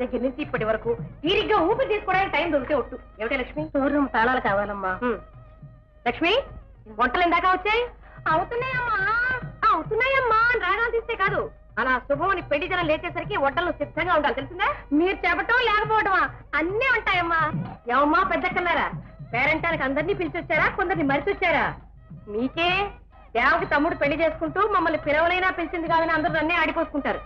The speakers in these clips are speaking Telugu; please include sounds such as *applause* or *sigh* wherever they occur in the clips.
దగ్గర నుంచి ఇప్పటి వరకు తీరిగ్గా ఊపిరి తీసుకోవడానికి టైం దొరికితే ఒట్టు. ఏమిటే లక్ష్మి? పూర్వం తాళాలు కావాలమ్మా. లక్ష్మి వంటలు ఇందాక వచ్చాయి. అవుతున్నాయమ్మా. అవుతున్నాయమ్మా అని రాగాలు తీస్తే కాదు. అలా శుభమని పెళ్ళి జనం లేచేసరికి వంటలు సిద్ధంగా ఉండాలి తెలిసిందా? మీరు చెప్పటం లేకపోవటమా? అన్నీ ఉంటాయమ్మా. ఏమమ్మా పెద్దక్కన్నారా? పేరెంటానికి అందరినీ పిలిచొచ్చారా? కొందరిని మరిచొచ్చారా? మీకే దేవకి తమ్ముడు పెళ్ళి చేసుకుంటూ మమ్మల్ని పిలవలైనా పిలిచింది కాదని అందరూ నన్నే ఆడిపోసుకుంటారు.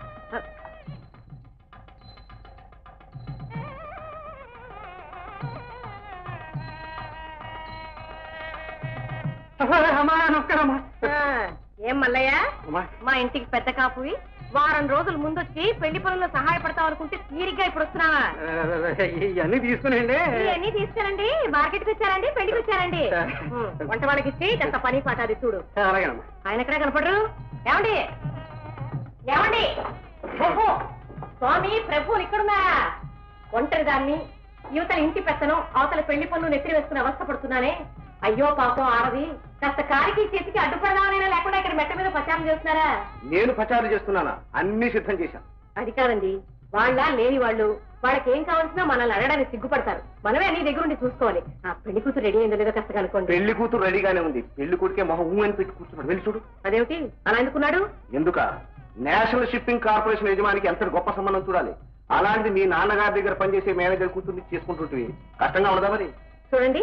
ఏం మల్లయ్య. మా ఇంటికి పెద్ద కాపువి. వారం రోజుల ముందొచ్చి పెళ్ళి పనుల్లో సహాయపడతాం అనుకుంటే తీరిగ్గా ఇప్పుడు వస్తున్నావా? ఇవన్నీ తీసుకునేయండి ఇవన్నీ తీసుకురండి. మార్కెట్కి వచ్చారండి పెళ్ళికి వచ్చారండి. వంట వాళ్ళకి ఇచ్చి కాస్త పని పాట అది చూడు. ఆయన ఎక్కడ కనపడరు? ఏమండి? ఏమండి? స్వామి ప్రభు ఇక్కడున్నారా? ఒంటరి దాన్ని యువతల ఇంటి పెత్తనం అవతల పెళ్ళి పనులు నెత్తిరి వేసుకుని అవస్థపడుతున్నానే అయ్యో పాపం ఆడది కాస్త కాలికి చేతికి అడ్డుపడదామనైనా లేకుండా ఇక్కడ మెట్ట మీద ప్రచారం చేస్తున్నారా? నేను ప్రచారం చేస్తున్నానా? అన్ని సిద్ధం చేశాను. అది కాదండి వాళ్ళ లేని వాళ్ళు వాళ్ళకి ఏం కావాల్సినా మనల్ని అడగడానికి సిగ్గుపడతారు. మనమే అన్ని దగ్గర ఉండి చూసుకోవాలి. ఆ పెళ్ళి కూతురు రెడీ అయిందో లేదో కాస్త కనుక్కోండి. పెళ్ళి కూతురు రెడీగానే ఉంది. పెళ్ళి కొడుకే మొహం ఊ అని పెట్టి కూర్చున్నాడు. వెళ్ళి చూడు. అదేమిటి? అలా ఎందుకున్నాడు? ఎందుక? నేషనల్ షిప్పింగ్ కార్పొరేషన్ యజమానికి ఎంత గొప్ప సంబంధం చూడాలి. అలాంటిది మీ నాన్నగారి దగ్గర పనిచేసే మేనేజర్ కూతుర్ని చేసుకుంటుంటే కష్టంగా ఉండదా మరి? చూడండి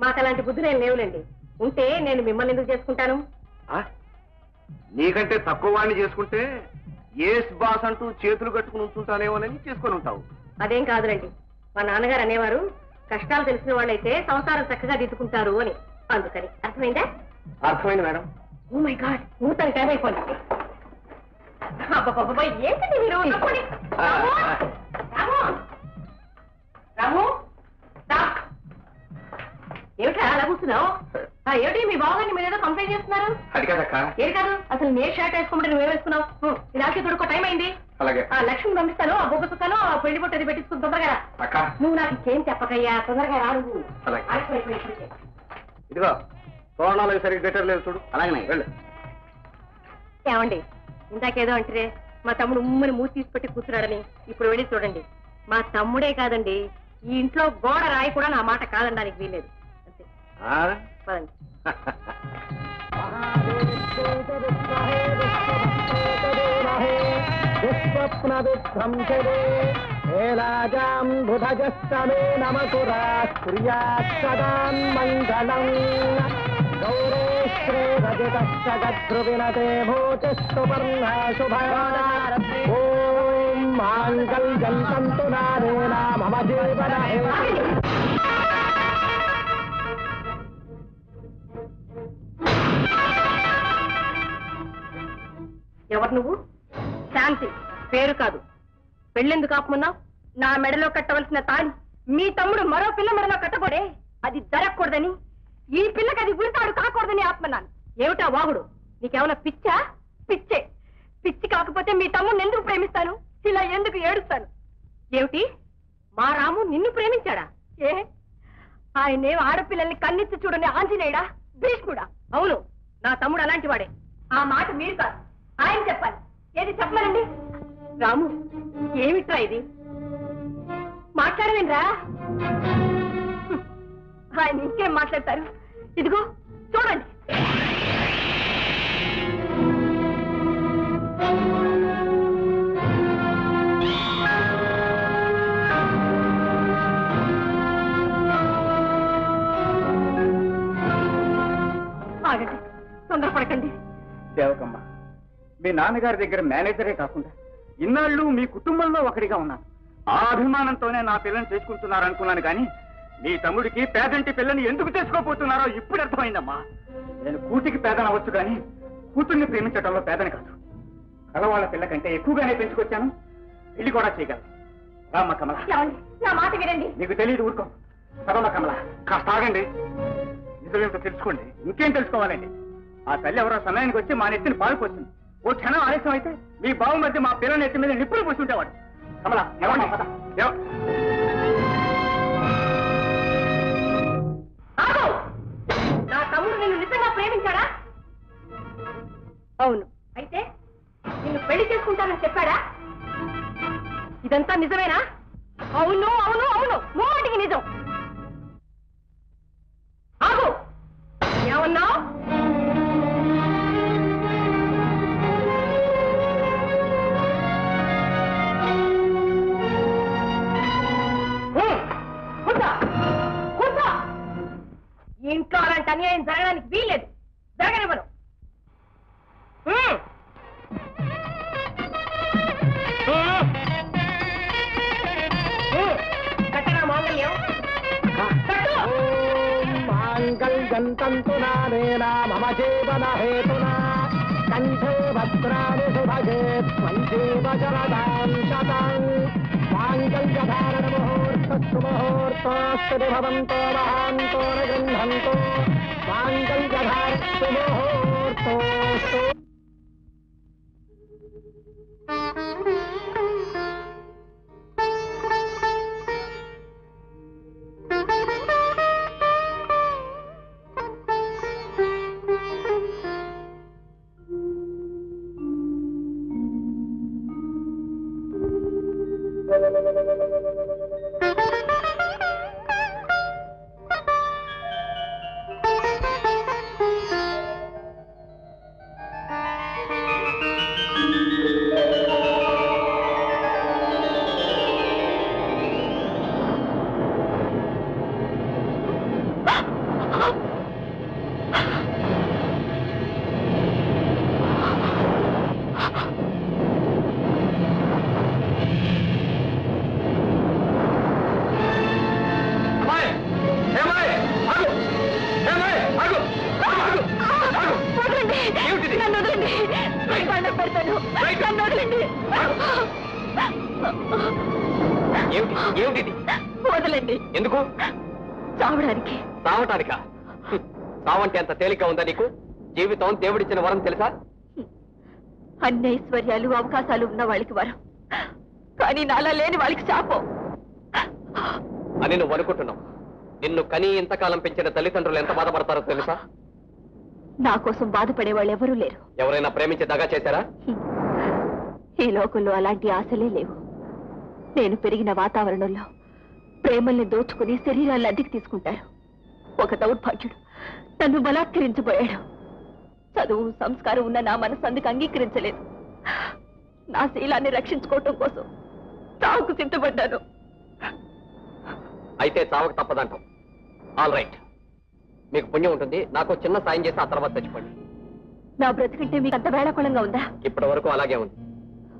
మాకు అలాంటి బుద్ధులు ఏం లేవులేండి. ఉంటే నేను మిమ్మల్ని ఎందుకు చేసుకుంటాను? ఆ? నీకంటే తక్కువ వాడిని చేసుకుంటే ఏస్ బాస్ అంటూ చేతులు కట్టుకుని ఉంచుంటానేమోనని చేసుకొని ఉంటావు. అదేం కాదులేండి. మా నాన్నగారు అనేవారు కష్టాలు తెలిసిన వాళ్ళైతే సంసారం చక్కగా దిద్దుకుంటారు అని. అందుకని. అర్థమైందా? అర్థమైంది మేడం. ఓ మై గాడ్ మూతని టైం అయిపోయింది. అబ్బబ్బబ్బబ్బ, ఏంటండి మీరు. *laughs* రాము! రాము! ఏమిటా అలా కూర్చున్నావు? ఏమిటి? మీ బావగారిని మీరు ఏదో కంప్లైంట్ చేస్తున్నారు? అది కదక్క. ఏది కాదు? అసలు నే షర్ట్ వేసుకోమంటే నువ్వే వేసుకున్నావు? ఇది తొడుకో టైం అయింది. అలాగే. ఆ లక్ష్మి పంపిస్తాను ఆ బొగ్గ సుఖాను ఆ పెళ్ళి పొట్టు అది పెట్టించుకుని తొందరగా. అక్క. నువ్వు నాకు ఇంకేం చెప్పకయ్యా? తొందరగా రా నువ్వు. అలాగే. ఆలస్యమైపోయింది ఇప్పటికే. ఇదిగో తోరణాలు సరిగ్గా గెటర్ లేదు చూడు. అలాగనే వెళ్ళు. ఏమండి? ఇందాకేదో అంటే మా తమ్ముడు ఉమ్మని మూసి తీసి పెట్టి కూర్చున్నాడని ఇప్పుడు వెళ్ళి చూడండి. మా తమ్ముడే కాదండి ఈ ఇంట్లో గోడ రాయి కూడా నా మాట కాదనడానికి వీలేదు అంతే ఆ? పదండి విశ్వప్నవిధ్వంసే నమకురా మంగళం గౌరేశ్రే రజతశ్చగద్రువినతే భూతిస్తుపర్ణ శుభ ఓం మాంగళ్యం తంతు నారేణ మమ ఎవరు నువ్వు? శాంతి పేరు కాదు. పెళ్ళెందుకు ఆపమన్నావు నా మెడలో కట్టవలసిన తాళి మీ తమ్ముడు మరో పిల్ల మెడలో కట్టకూడే అది జరగకూడదని. ఈ పిల్లకి అది గురితాడు కాకూడదని ఆత్మన్నాను ఏమిటా వాగుడు? నీకేమైనా పిచ్చా? పిచ్చే. పిచ్చి కాకపోతే మీ తమ్ముడిని ఎందుకు ప్రేమిస్తాను? ఇలా ఎందుకు ఏడుస్తాను? ఏమిటి? మా రాము నిన్ను ప్రేమించాడా? ఏ? ఆయనే ఆడపిల్లల్ని కన్నెత్తి చూడని ఆంజనేయుడా? భీష్ముడా? అవును నా తమ్ముడు అలాంటి వాడే. ఆ మాట మీరు కాదు. ఆయన చెప్పాలి. ఏది చెప్పమనండి? రాము ఏమిట్రా ఇది? మాట్లాడవేంద్రా? ఆయన ఇంకేం మాట్లాడతారు? ఇదిగో చూడండి. ఆగండి తొందరపడకండి. దేవకమ్మ మీ నాన్నగారి దగ్గర మేనేజరే కాకుండా ఇన్నాళ్ళు మీ కుటుంబంలో ఒకరిగా ఉన్నాను. ఆ అభిమానంతోనే నా పిల్లని చేసుకుంటున్నారు అనుకున్నాను కానీ మీ తమ్ముడికి పేదంటి పిల్లని ఎందుకు చేసుకోపోతున్నారో ఇప్పుడు అర్థమైందమ్మా. నేను కూటికి పేదనవచ్చు కానీ కూతుర్ని ప్రేమించడంలో పేదని కాదు. కలవాళ్ళ పిల్ల కంటే ఎక్కువగానే పెంచుకొచ్చాను. పెళ్ళి కూడా చేయగలను. రామ్మ కమల? నా మాట వినండి. నీకు తెలియదు ఊరుకో. పదమ్మ కమల. కాస్త ఆగండి. నిజమేమిటో తెలుసుకోండి. ఇంకేం తెలుసుకోవాలండి? ఆ తల్లి ఎవరో సమయానికి వచ్చి మా నెత్తిని పారిపోతుంది ఓ క్షణం ఆలస్యం అయితే మీ బావు మధ్య మా పిల్లల నెత్తి మీద నిప్పులు పోస్తుంటేవాడు కమల! నా తమ్ముడు నిన్ను నిజంగా ప్రేమించాడా? అవును. అయితే నిన్ను పెళ్ళి చేసుకుంటానని చెప్పాడా? ఇదంతా నిజమేనా? అవును అవును అవును. మూటికి నిజం. ఆగు! ఏమన్నావు? ఇంట్లో అలాంటి అన్యాయం జరగడానికి వీల్లేదు. జరగనివ్వను. హ్మ్. మాంగళ్యం. కట్టు. మమ జీవన హేతునా కంఠే భద్రాణి సుభగే స్వంజీవ శరదాం శతం మాంగళ్యధారణ ముహూర్తస్సు शुभमुहूर्तोस्तु भवन्तो महान्तो न गृह्णन्तो माङ्गल्यधारशुभमुहूर्तोस्तु Thank you. సావటానికా? హ్మ్. సావంటే అంత తేలిక ఉందా నీకు? జీవితం దేవుడిచ్చిన వరం తెలుసా? అన్ని ఐశ్వర్యాలు అవకాశాలు ఉన్న వాళ్ళకి వరం. కానీ నాలా లేని వాళ్ళకి శాపం. అని నువ్వు అనుకుంటున్నావు. నిన్ను కని ఇంతకాలం పెంచిన తల్లిదండ్రులు ఎంత బాధపడతారో తెలుసా? నా కోసం బాధపడే వాళ్ళు ఎవరూ లేరు. ఎవరైనా ప్రేమించి దగా చేశారా? ఈ లోకంలో అలాంటి ఆశలే లేవు. నేను పెరిగిన వాతావరణంలో ప్రేమల్ని దోచుకుని శరీరాన్ని అద్దెకి తీసుకుంటారు. ఒక దౌర్భాగ్యుడు. నన్ను బలాత్కరించబోయాడు. చదువు సంస్కారం ఉన్న నా మనసు అందుకు అంగీకరించలేదు. నా శీలాన్ని రక్షించుకోవటం కోసం తావుకు సిద్ధపడ్డాను. అయితే చావక తప్పదంటాం ఆల్ రైట్ మీకు పుణ్యం ఉంటుంది. నాకు చిన్న సాయం చేసి ఆ తర్వాత చచ్చిపోండి. నా బ్రతికంటే మీకు అంత వేళకోళంగా ఉందా? ఇప్పటి వరకు అలాగే ఉంది.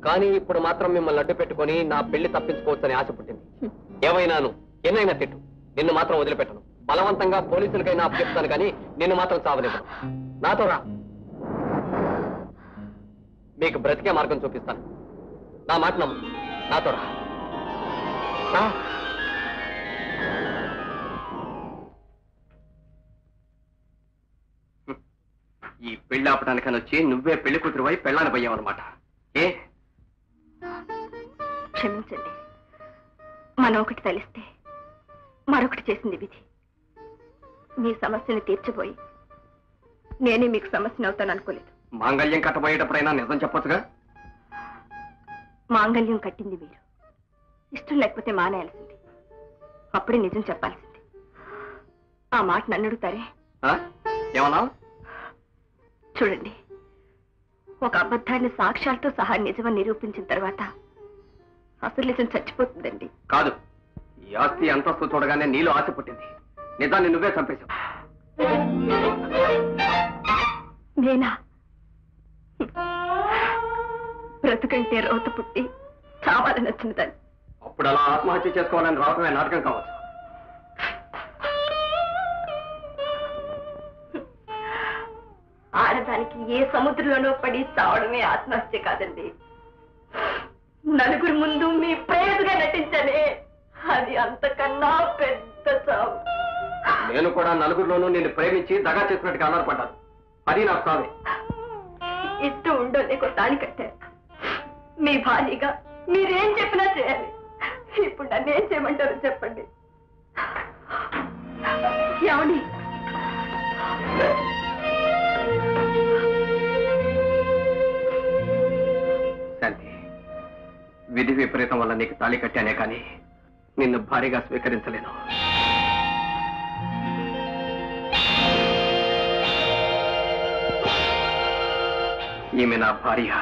కానీ ఇప్పుడు మాత్రం మిమ్మల్ని అడ్డు పెట్టుకొని నా పెళ్ళి తప్పించుకోవచ్చని ఆశ పుట్టింది. ఏమైనాను? ఎన్నైనా తిట్టు. నిన్ను మాత్రం వదిలిపెట్టను. బలవంతంగా పోలీసులకైనా అప్పచెప్తాను కానీ నిన్ను మాత్రం చావలేదు నాతో రా. మీకు బ్రతికే మార్గం చూపిస్తాను. నా మాట నమ్ము. నాతో రా. ఈ పెళ్ళి ఆపడానికని వచ్చి నువ్వే పెళ్ళి కూతురు పెళ్ళాన పెళ్ళాని పోయావన్నమాట. ఏ? క్షమించండి. మనం ఒకటి తలిస్తే మరొకటి చేసింది విధి మీ సమస్యని తీర్చిపోయి నేనే మీకు సమస్యను అవుతాను అనుకోలేదు. మాంగళ్యం కట్టబోయేటప్పుడైనా నిజం చెప్పొచ్చుగా? మాంగళ్యం కట్టింది మీరు. ఇష్టం లేకపోతే మానేయాల్సింది. అప్పుడే నిజం చెప్పాల్సింది. ఆ మాట నన్ను అడుగుతారే? ఏమన్నా? చూడండి. ఒక అబద్ధాన్ని సాక్ష్యాలతో సహా నిజమని నిరూపించిన తర్వాత అసలు నిజం చచ్చిపోతుందండి. కాదు. ఈ ఆస్తి అంతస్తు చూడగానే నీలో ఆశ పుట్టింది. నిజాన్ని నువ్వే చంపేశావు. నేనా? బ్రతుకంటే రోత పుట్టి చావాలని వచ్చిన దాన్ని. అప్పుడు అలా ఆత్మహత్య చేసుకోవాలని రావటమే నాటకం కావచ్చు. ఆడదానికి ఏ సముద్రంలోనో పడి చావడమే ఆత్మహత్య కాదండి. నలుగురు ముందు మీ ప్రేయస్గా నటించలే అది అంతకన్నా పెద్ద చావు. నేను కూడా నలుగురిలోనూ నేను ప్రేమించి దగా చేసినట్టుగా అన్నారపడ్డాను అది నా స్వామి ఇష్టం ఉండో నీకు తాళి కట్టారు మీ భార్యగా మీరేం చెప్పినా చేయాలి. ఇప్పుడు నన్ను ఏం చేయమంటారు చెప్పండి. విధి విపరీతం వల్ల నీకు తాళి కట్టానే కానీ నిన్ను భారీగా స్వీకరించలేను. ఈమె నా భార్య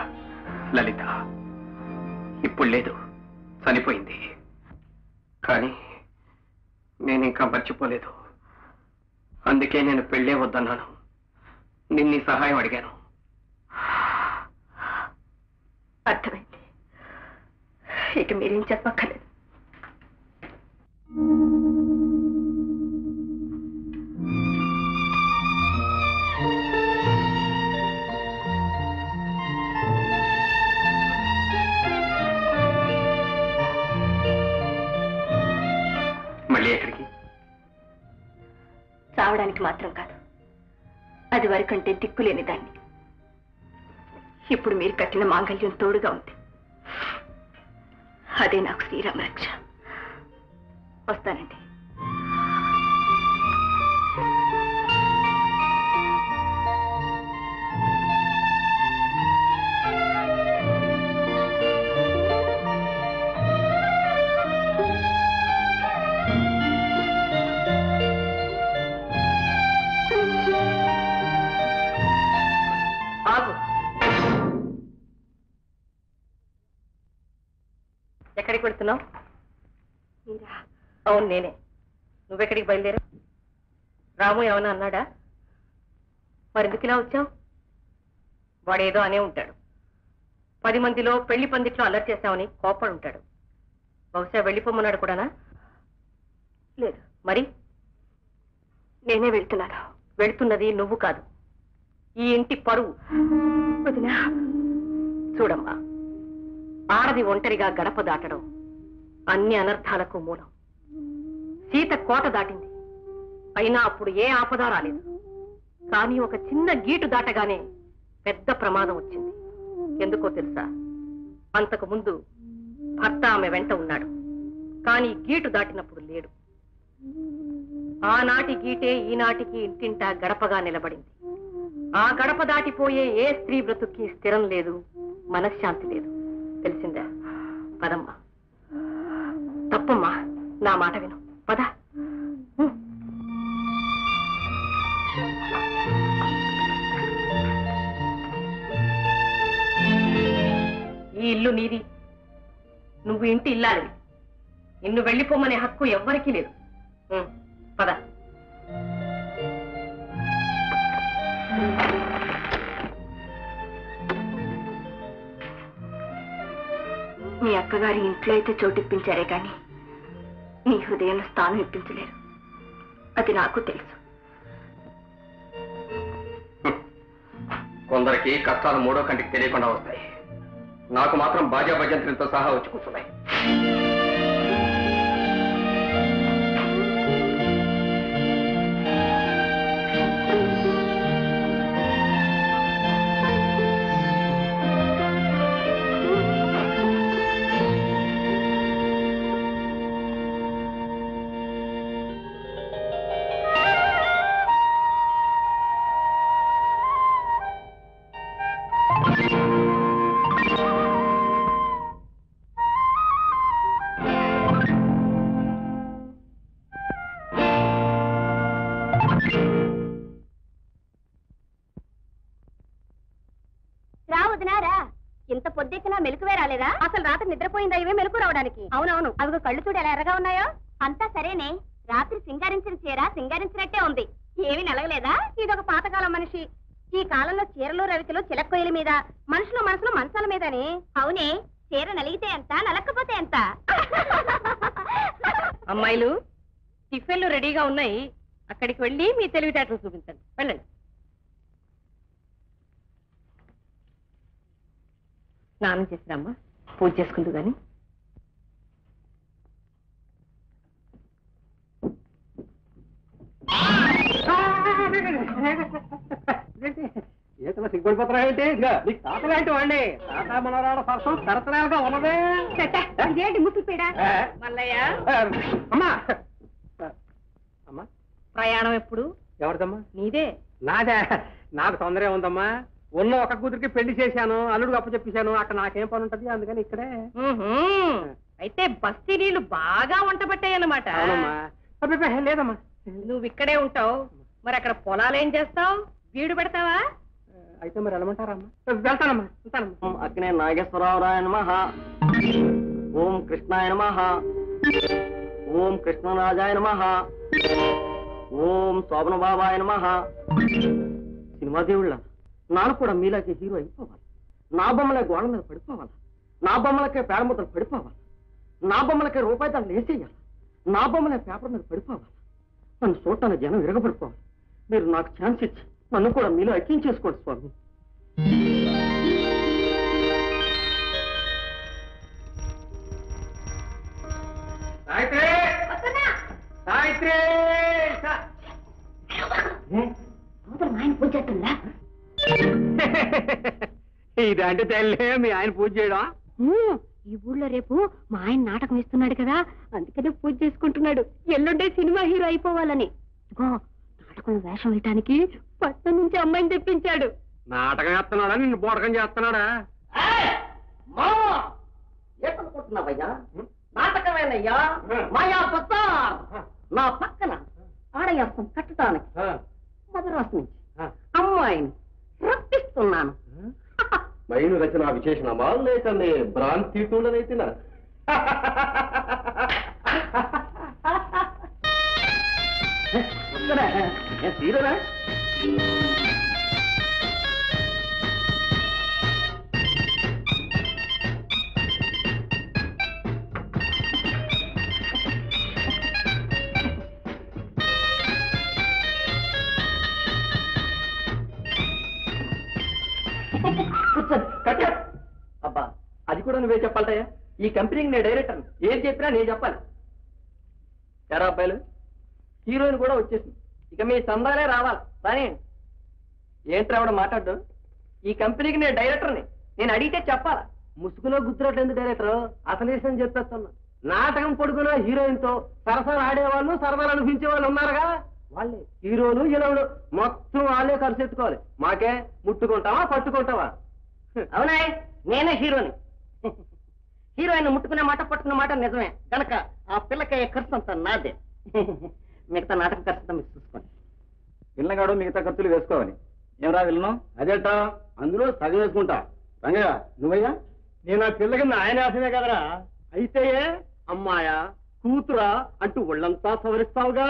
లలిత. ఇప్పుడు లేదు చనిపోయింది. కానీ నేను ఇంకా మర్చిపోలేదు. అందుకే నేను పెళ్ళే వద్దన్నాను. నిన్ని సహాయం అడిగాను. అర్థమైంది. ఇక మీరేం చెప్పక్కర్లేదు. చావడానికి మాత్రం కాదు. అది వరకంటే దిక్కులేని దాన్ని. ఇప్పుడు మీరు కట్టిన మాంగళ్యం తోడుగా ఉంది. అదే నాకు శ్రీరామ రక్ష వస్తానండి. వెళ్తున్నావు అవును నేనే. నువ్వెక్కడికి బయలుదేరా రాము ఏమన్నా అన్నాడా? మరెందుకు ఇలా వచ్చావు? వాడేదో అనే ఉంటాడు. పది మందిలో పెళ్ళి పందిట్లో అలర్ట్ చేశామని కోపడి ఉంటాడు. బహుశా వెళ్ళిపోమన్నాడు కూడానా? లేదు. మరి? నేనే వెళ్తున్నాను. వెళ్తున్నది నువ్వు కాదు. ఈ ఇంటి పరువు. వదినా. చూడమ్మా. ఆడది ఒంటరిగా గడప దాటడం అన్ని అనర్థాలకు మూలం. సీత కోట దాటింది. అయినా అప్పుడు ఏ ఆపద రాలేదు. కానీ ఒక చిన్న గీటు దాటగానే పెద్ద ప్రమాదం వచ్చింది. ఎందుకో తెలుసా? అంతకు ముందు భర్త ఆమె వెంట ఉన్నాడు. కానీ గీటు దాటినప్పుడు లేడు. ఆనాటి గీటే ఈనాటికి ఇంటింటా గడపగా నిలబడింది. ఆ గడప దాటిపోయే ఏ స్త్రీ బ్రతుక్కి స్థిరం లేదు మనశ్శాంతి లేదు. తెలిసిందా? పదమ్మా. తప్పమ్మా నా మాట విను. పద. ఈ ఇల్లు నీది. నువ్వు ఇంటి ఇల్లాలివి. నిన్ను వెళ్ళిపోమనే హక్కు ఎవ్వరికీ లేదు. ఉం, పద. మీ అక్కగారి ఇంట్లో అయితే చోటిప్పించారే కానీ మీ హృదయంలో స్థానం ఇప్పించలేరు. అది నాకు తెలుసు. కొందరికి కష్టాలు మూడో కంటికి తెలియకుండా వస్తాయి. నాకు మాత్రం బాజా భజంత్రులతో సహా వచ్చి కూర్చున్నాయి. కళ్ళు చూడు ఎలా ఎర్రగా ఉన్నాయో? అంతా సరేనే. రాత్రి సింగారించిన చీర సింగారించినట్టే ఉంది. ఏమి నలగలేదా? ఇదొక పాతకాలం మనిషి. ఈ కాలంలో చీరలు రవికలు చిలక్కొయ్యల మీద మనుషులు మనసులు మంచాల మీదని. అవునే. చీర నలిగితే ఎంత నలక్కపోతే ఎంత? అమ్మాయిలు టిఫిన్లు రెడీగా ఉన్నాయి. అక్కడికి వెళ్ళి మీ తెలివితేటలు చూపించండి. వెళ్ళండి. స్నానం చేసిరమ్మా. పూజ చేసుకుంటూ కానీ ఏతన సిగ్గుపడిపోతున్నా ఏంటి? ఇదిగో, నీకు తాతలాంటి వాడిని. తాత మనరాల సరసం తరతరాలుగా ఉన్నదే. ఇదేంటి ముసుపీడ ఏ? మల్లయ్య? ఆ, అమ్మా. అమ్మా. ప్రయాణం ఎప్పుడు? ఎవరిదమ్మా? నీదే? నాదే. నాకు తొందరే ఉందమ్మా. ఉన్న ఒక కూతురికి పెళ్ళి చేశాను అల్లుడు అప్పు చెప్పేశాను అక్కడ నాకేం పని ఉంటది? అందుకని ఇక్కడే. అయితే బస్తీ నీళ్ళు బాగా వంట పట్టాయన్నమాట. లేదమ్మా. నువ్వు ఇక్కడే ఉంటావు. మరి అక్కడ పొలాలు ఏం చేస్తావు? వీడు పెడతావా? అయితే మరి వెళ్ళమంటారమ్మా వెళ్తానమ్మా వెళ్తానమ్మా ఓం అగ్నే నాగేశ్వరరాయ నమ. ఓం కృష్ణాయ నమ. ఓం కృష్ణరాజాయ నమ. ఓం శోభన బాబాయ నమ. సినిమా దేవుళ్ళ నాన్న కూడా మీలాగే హీరో అయిపోవాలి. నా బొమ్మలే గోడ మీద పడిపోవాలి. నా బొమ్మలకే పేడ ముద్దలు పడిపోవాలి. నా బొమ్మలకే రూపాయి దాన్ని వేసేయాలి. నా బొమ్మలే పేపర్ మీద పడిపోవాలి. నన్ను చూడటానికి జనం విరగబడిపోవాలి. మీరు నాకు ఛాన్స్ ఇచ్చి నన్ను కూడా మీలో ఎక్కించేసుకోండి స్వామి. సాయిత్రి సాయిత్రి సా- *laughs* ఇదంటే తెల్లే మీ ఆయన పూజ చేయడం? ఈ ఊళ్ళో రేపు మా ఆయన నాటకం ఇస్తున్నాడు కదా అందుకనే పూజ చేసుకుంటున్నాడు. ఎల్లుండే సినిమా హీరో అయిపోవాలని. ఇదిగో నాటకం వేషం వేయటానికి పట్నం నుంచి అమ్మాయిని తెప్పించాడు. నాటకం చేస్తున్నాడా నిన్ను బోటకం చేస్తున్నాడా? ఏమనుకుంటున్నావయ్యా? నాటకమేనయ్యా? మాయా బజార్ నా పక్కన ఆడయాసం కట్టడానికి మద్రాసు నుంచి అమ్మాయిని రప్పిస్తున్నాను. *laughs* మైను రచన విశేషణమా లేకనే భ్రాంతి తూడనైతినా తీరురా కూడా నువ్వే చెప్పాలటయ్యా ఈ కంపెనీకి నేను డైరెక్టర్ ఏం చెప్పినా నేను చెప్పాలి. ఎరా అబ్బాయిలు హీరోయిన్ కూడా వచ్చేసింది. ఇక మీ సందాలే రావాలి. కానీ ఏంట్రా ఆవిడ మాట్లాడు ఈ కంపెనీకి నేను డైరెక్టర్ని నేను అడిగితే చెప్పాలా? ముసుగులో గుర్తురట్లేదు డైరెక్టర్ అసలు విషయం చెప్పేస్తున్నా నాటకం పొడుగులో హీరోయిన్తో సరసాలు ఆడేవాళ్ళు సరదాలు అనిపించే వాళ్ళు ఉన్నారుగా? వాళ్ళే. హీరోలు హీరోలు. మొత్తం వాళ్ళే ఖర్చు ఎత్తుకోవాలి. మాకే ముట్టుకుంటావా పట్టుకుంటావా? అవునాయ్ నేనే హీరోని. హీరోయిన్ ముట్టుకునే మాట పట్టుకునే మాట నిజమే. కనుక ఆ పిల్లకయ్యే ఖర్చు అంతా నాదే. మిగతా నాటక ఖర్చు అంతా మీరు చూసుకోండి. పిల్లగాడు మిగతా ఖర్చులు వేసుకోవాలి. ఏమరా వెళ్ళను అదేట? అందులో సగం వేసుకుంటా. రంగయ్య నువ్వయ్యా? నేను ఆ పిల్ల కింద ఆయన ఆశనే కదరా? అయితే అమ్మాయా కూతురా అంటూ ఒళ్ళంతా సవరిస్తావుగా?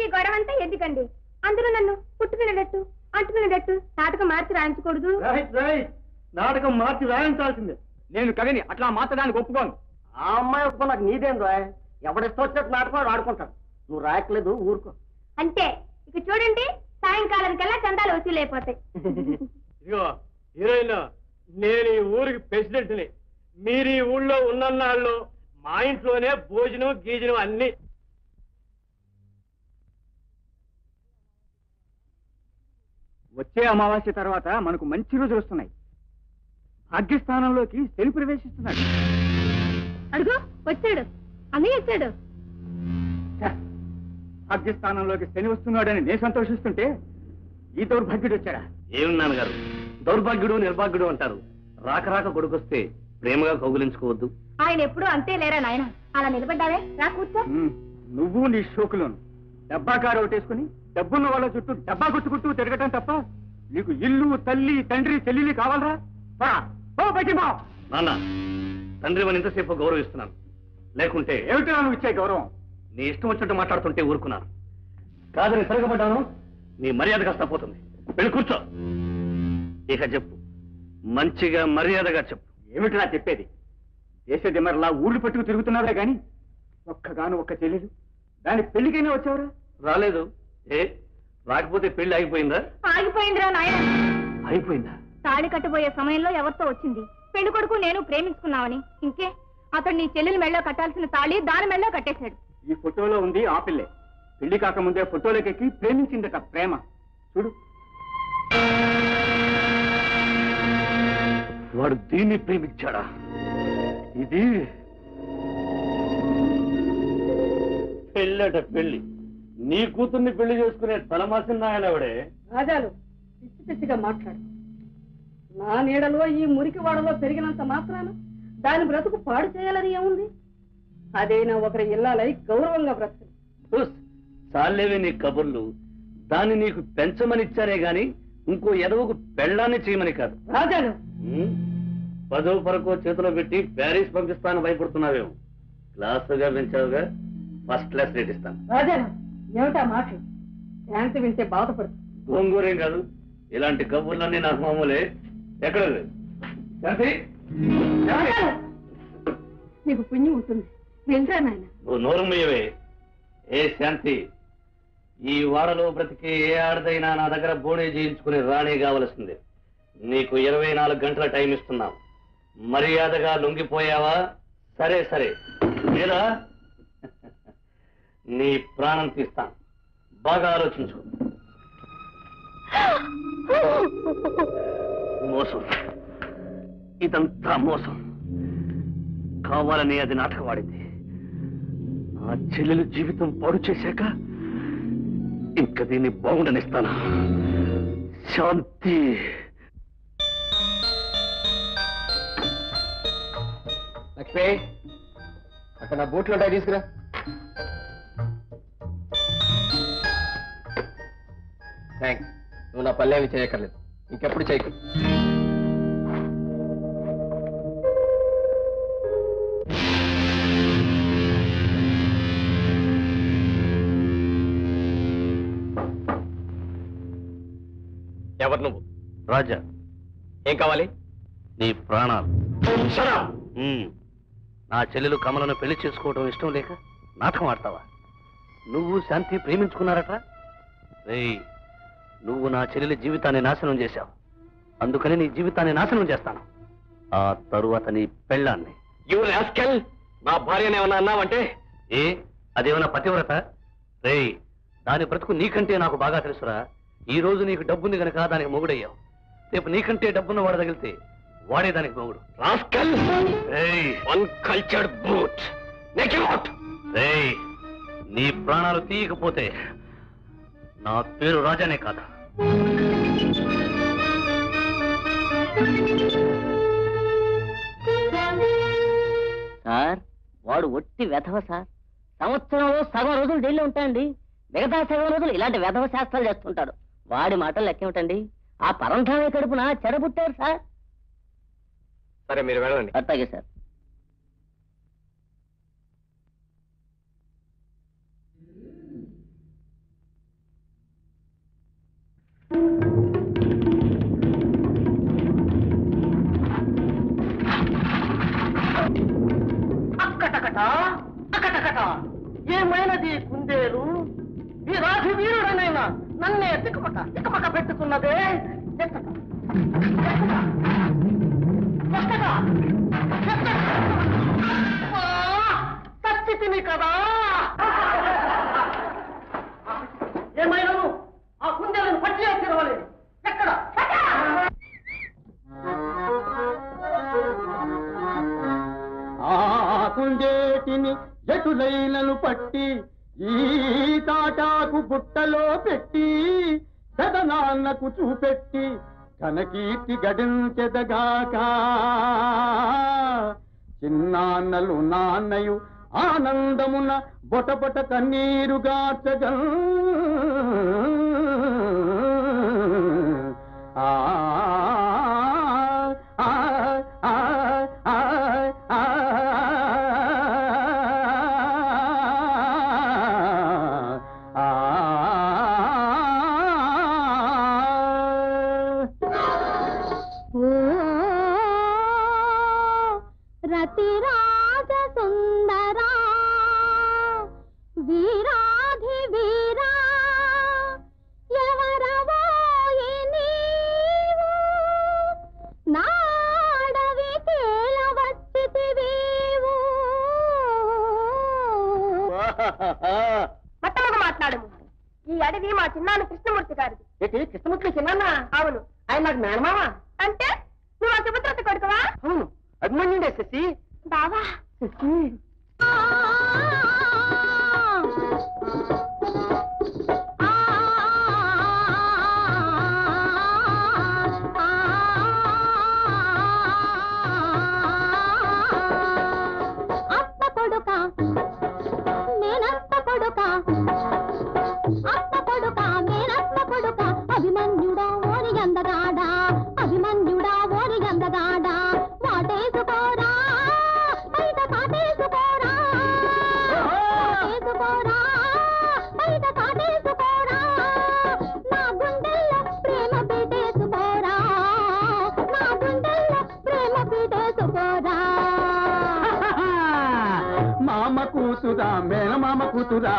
ఈ గొడవ అంతా ఎందుకండి? అందులో నన్ను పుట్టుకునేటట్టు అంటుకునేటట్టు నాటకం మార్చి రాయించకూడదు? Right right. నాటకం మార్చి రాయించాల్సిందే. నేను కవిని అట్లా మార్చడానికి ఒప్పుకోను. ఆ అమ్మాయి ఒప్పుకో నాకు నీదేం రాయ్ ఎవడిష్టం వచ్చినట్టు నాటకం ఆడుకుంటాడు. నువ్వు రాయట్లేదు ఊరుకో. అంతే ఇక చూడండి సాయంకాలానికల్లా చందాలు వసూలైపోతాయి *laughs* ఇదిగో హీరోయిన్ నేను ఈ ఊరికి ప్రెసిడెంట్ని. మీరు ఈ ఊళ్ళో ఉన్నన్నాళ్ళు మా ఇంట్లోనే భోజనం గీజనం అన్ని. వచ్చే అమావాస్య తర్వాత మనకు మంచి రోజులు వస్తున్నాయి. భాగ్యస్థానంలోకి శని ప్రవేశిస్తున్నాడు. అడుగు వచ్చాడు అన్నీ వచ్చాడు ఛ! భాగ్యస్థానంలోకి శని వస్తున్నాడని నేను సంతోషిస్తుంటే ఈ దౌర్భాగ్యుడు వచ్చాడా? ఏమి నాన్నగారు? దౌర్భాగ్యుడు నిర్భాగ్యుడు అంటారు. రాక రాక కొడుకొస్తే ప్రేమగా కౌగులించుకోవద్దు. ఆయన ఎప్పుడూ అంతే లేరా నాయన? అలా నిలబడ్డావే? రా కూర్చో. నువ్వు నీ షోకులోను. డబ్బా కారు ఒకటేసుకుని డబ్బున్న వాళ్ళ చుట్టూ డబ్బా గుట్టుకుంటూ తిరగటం తప్ప నీకు ఇల్లు తల్లి తండ్రి చెల్లెలి కావాలరా. నాన్న తండ్రి మన ఇంతసేపు గౌరవిస్తున్నాను. లేకుంటే ఏమిటి నువ్వు ఇచ్చే గౌరవం? నీ ఇష్టం వచ్చినట్టు మాట్లాడుతుంటే ఊరుకున్నాను. కాదని తిరగబడ్డాను నీ మర్యాద కాస్త పోతుంది. వెళ్ళి కూర్చో. ఇక చెప్పు. మంచిగా మర్యాదగా చెప్పు. ఏమిటి నా చెప్పేది? దేశ దిమ్మరలా ఊళ్ళు పట్టుకు తిరుగుతున్నావులే గాని ఒక్కగాను ఒక్క చెల్లెలు. దాని పెళ్ళికైనా వచ్చావురా? రాలేదు. ఏ రాకపోతే పెళ్ళి ఆగిపోయిందా? ఆగిపోయిందిరా నాయన. అయిపోయిందా తాళి కట్టబోయే సమయంలో ఎవరితో వచ్చింది? పెళ్ళి కొడుకు నేను ప్రేమించుకున్నావని ఇంకే? అతడు నీ చెల్లెలు మెళ్ళో కట్టాల్సిన తాళి దాని మెళ్ళో కట్టేశాడు. ఈ ఫోటోలో ఉంది ఆ పిల్లే. పెళ్ళి కాకముందే ఫోటోలోకి ప్రేమించిందట ప్రేమ. చూడు. వాడు దీన్ని ప్రేమించాడా? ఇది పెళ్ళట పెళ్ళి. నీ కూతుర్ని పెళ్ళి చేసుకునే తలమాసిన ఆయన ఎవడే రాజాలు పిచ్చి పిచ్చిగా మాట్లాడు. నా నీడలో ఈ మురికి వాడలో పెరిగినంత మాత్రాన దాని బ్రతుకు పాడు చేయాలని ఏముంది? అదైనా ఒకరి ఇల్లాలై గౌరవంగా బ్రతుకు చాలేవే నీ కబుర్లు. దాన్ని నీకు పెంచమనిచ్చారే గాని ఇంకో ఎదవకు పెళ్ళాన్ని చేయమని కాదు. రాజాలు ఉమ్, పదో పరకో చేతిలో పెట్టి ప్యారిస్ పంపిస్తాను భయపడుతున్నావేమో. క్లాసుగా పెంచావుగా ఫస్ట్ క్లాస్ రేట్ ఇస్తాను. రాజాలు ఏమిటా మాట శాంతి వింటే బాధపడుతుంది. గోంగూరేం కాదు. ఇలాంటి కబుర్లన్నీ నాకు మామూలే. ఎక్కడ! నీకు పుణ్యం ఉంటుంది. వెళ్ళరా నాయన? నువ్వు నోరు మూయవే. ఏ శాంతి? ఈ వాడలో బ్రతికే ఏ ఆడదైనా నా దగ్గర బోడే చేయించుకుని రాణి కావలసిందే. నీకు ఇరవై నాలుగు గంటల టైం ఇస్తున్నాం. మర్యాదగా లొంగిపోయావా? సరే సరే. లేదా? నీ ప్రాణం తీస్తాను బాగా ఆలోచించు *gasps* *laughs* మోసం. ఇదంతా మోసం. కావాలని అది నాటకవాడింది. ఆ చెల్లెలు జీవితం పాడు చేశాక ఇంకా దీన్ని బాగుండనిస్తాను? శాంతి. లక్ష్మి అక్కడ నా బూట్లు ఉంటాయి తీసుకురా. థ్యాంక్స్ నువ్వు నా పల్లెవి చేయక్కర్లేదు. ఇంకెప్పుడు చేయకు. ఎవరు నువ్వు? రాజా. ఏం కావాలి? నీ ప్రాణాలు. ఉమ్. నా చెల్లెలు కమలను పెళ్ళి చేసుకోవడం ఇష్టం లేక నాటకం ఆడతావా? నువ్వు శాంతి ప్రేమించుకున్నారట రేయ్ నువ్వు నా చెల్లెలి జీవితాన్ని నాశనం చేశావు. అందుకని నీ జీవితాన్ని నాశనం చేస్తాను. ఆ తరువాత నీ పెళ్ళాన్ని. యూ రాస్కెల్ నా భార్యనే ఏమన్నా అన్నావంటే? ఏ అదేమన్నా పతివ్రత? రేయ్ దాని బ్రతుకు నీకంటే నాకు బాగా తెలుసురా. ఈ రోజు నీకు డబ్బుంది గనక దానికి మొగుడయ్యావు. రేపు నీకంటే డబ్బున్న వాడు తగిలితే వాడే దానికి మొగుడు. రాస్కెల్! బూట్ నీ ప్రాణాలు తీయకపోతే నా పేరు రాజానే కాదు. సార్ వాడు ఒట్టి వెధవ సార్. సంవత్సరంలో సగం రోజులు జైల్లో ఉంటాయండి మిగతా సగం రోజులు ఇలాంటి వెధవ శాస్త్రాలు చేస్తుంటాడు. వాడి మాటలు లెక్కేమిటండి? ఆ పరంధామే కడుపున చెడబుట్టారు సార్. సరే మీరు వెళ్ళండి. అట్లాగే సార్. అక్కటకట అక్కటకట. ఏమైనది కుందేలు? ఈ రాజు వీరుడనైనా నన్నే తిక్కపక్క తిక్కపక్క పెట్టుకున్నదే చచ్చి తిని కదా. ఏమైనాను ఆ కుందేలను పట్టి తిరవలేదు ఎక్కడ? ఆకుండేటిని ఎటులైనను పట్టి ఈ తాటాకు బుట్టలో పెట్టి పెదనాన్నకు చూపెట్టి ఘనకీర్తి గడించెదగాక. చిన్నాన్నలు నాన్నయు ఆనందమున బొటబొట కన్నీరుగాచగా ఆ అడవి మా చిన్నాన్న కృష్ణమూర్తి గారిది. ఏంటి? కృష్ణమూర్తి చిన్న అవును. ఆయన నాకు మేనమామ? అంటే? నువ్వు ఆ సుభద్రత కొడుకువా? అవును. అభిమన్యుడే శశి. బావా. ఆ మేనమామ కూతురా.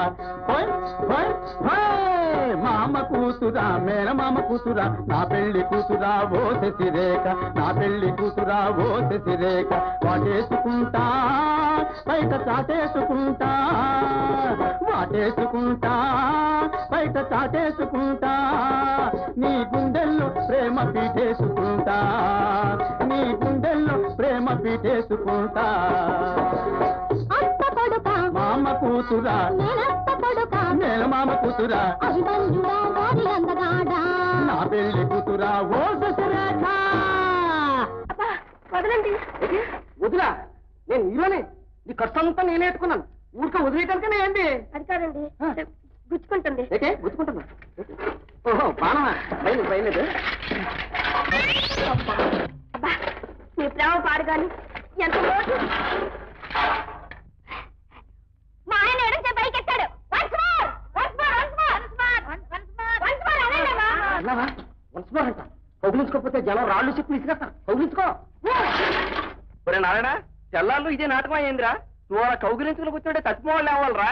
హోయ్, హోయ్, హోయ్! మామ కూతురా మేనమామ కూతురా. నా పెళ్ళి కూతురా ఓ శశిరేఖ. నా పెళ్ళి కూతురా ఓ శశిరేఖ. వాటేసుకుంటా బయట చాటేసుకుంటా. వాటేసుకుంటా బయట చాటేసుకుంటా. నీ గుండెల్లో ప్రేమ పీటేసుకుంటా. నీ గుండెల్లో ప్రేమ పీటేసుకుంటా. కొడుక? మామ కూతురా. నేనత్త కొడుక? మేనమామ కూతురా. అభిమన్యుడా వారి అందగాడా? నా పెళ్ళి కూతురా ఓ వదలండి. వదిలా నేను హీరోనే. నీ ఖర్చు అంతా నేనే ఎట్టుకున్నాను ఊరికే వదిలేయటానికనే ఏంటి అది కాదండి గుచ్చుకుంటుంది. ఏకే? ఓహో బాణమా? బయలు బయలేదు అబ్బా నీ ప్రేమ పాడు కానీ ఎంత మా ఆయన ఎడంచే వన్స్ మోర్ అంట. కౌగులించుకోకపోతే జనం రాళ్ళు చెప్పి ఇసుకేస్తారు కౌగులించుకో ఒరే నారాయణ తెల్లాళ్ళు ఇదే నాటకం అయ్యిందిరా. నువ్వు అలా కౌగులించుకుని కూర్చుంటే తప్పిపోవాలి అవ్వాలరా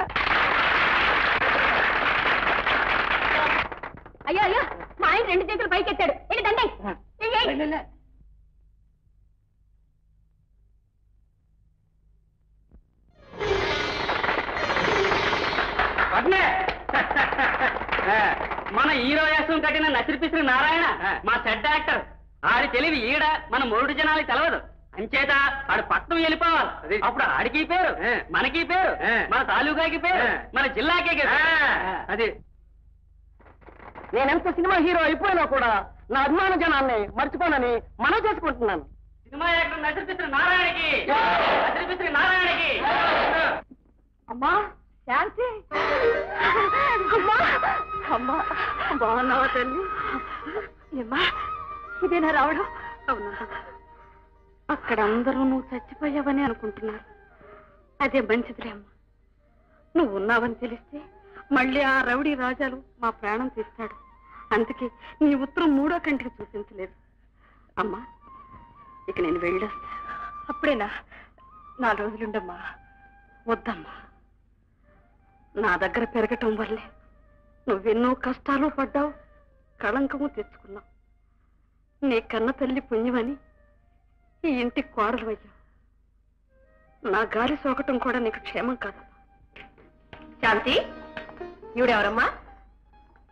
అయ్యో అయ్యో మా ఆయన రెండు చేతులు పైకెత్తాడు. ఏంటి దండే మన హీరో వేషం కట్టిన నసిరిపిసిన నారాయణ మా సెడ్ యాక్టర్. ఆడి తెలివి ఈడ మన మూడు జనాలకి తెలవదు. అంచేత ఆడు పట్నం వెళ్ళిపోవాలి. అప్పుడు ఆడికి పేరు మనకి పేరు మన తాలూకాకి పేరు మన జిల్లాకే అది. నేనెంత సినిమా హీరో అయిపోయినా కూడా నా అభిమాన జనాన్ని మర్చిపోనని మనం చేసుకుంటున్నాను. సినిమా యాక్టర్ నసిరిపిసిన నారాయణకి. నసిరిపిసిన నారాయణకి. అమ్మా శాంతి. అమ్మా అమ్మా బాగున్నావా తల్లి? ఏమ్మా ఇదేనా రావడం? అవునా? అక్కడ అందరూ నువ్వు చచ్చిపోయావని అనుకుంటున్నారు. అదే మంచిదిలే అమ్మా. నువ్వు ఉన్నావని తెలిస్తే మళ్ళీ ఆ రౌడీ రాజాలు మా ప్రాణం తీస్తాడు. అందుకే నీ ఉత్తరం మూడో కంటికి చూపించలేదు. అమ్మా ఇక నేను వెళ్ళొస్తా. అప్పుడేనా? నాలుగు రోజులుండమ్మా. వద్దమ్మా. నా దగ్గర పెరగటం వల్లే నువ్వెన్నో కష్టాలు పడ్డావు కళంకము తెచ్చుకున్నావు. నీ కన్న తల్లి పుణ్యమని ఈ ఇంటి కోడలు అయ్యావు. నా గాలి సోకటం కూడా నీకు క్షేమం కాదు శాంతి ఈవిడెవరమ్మా?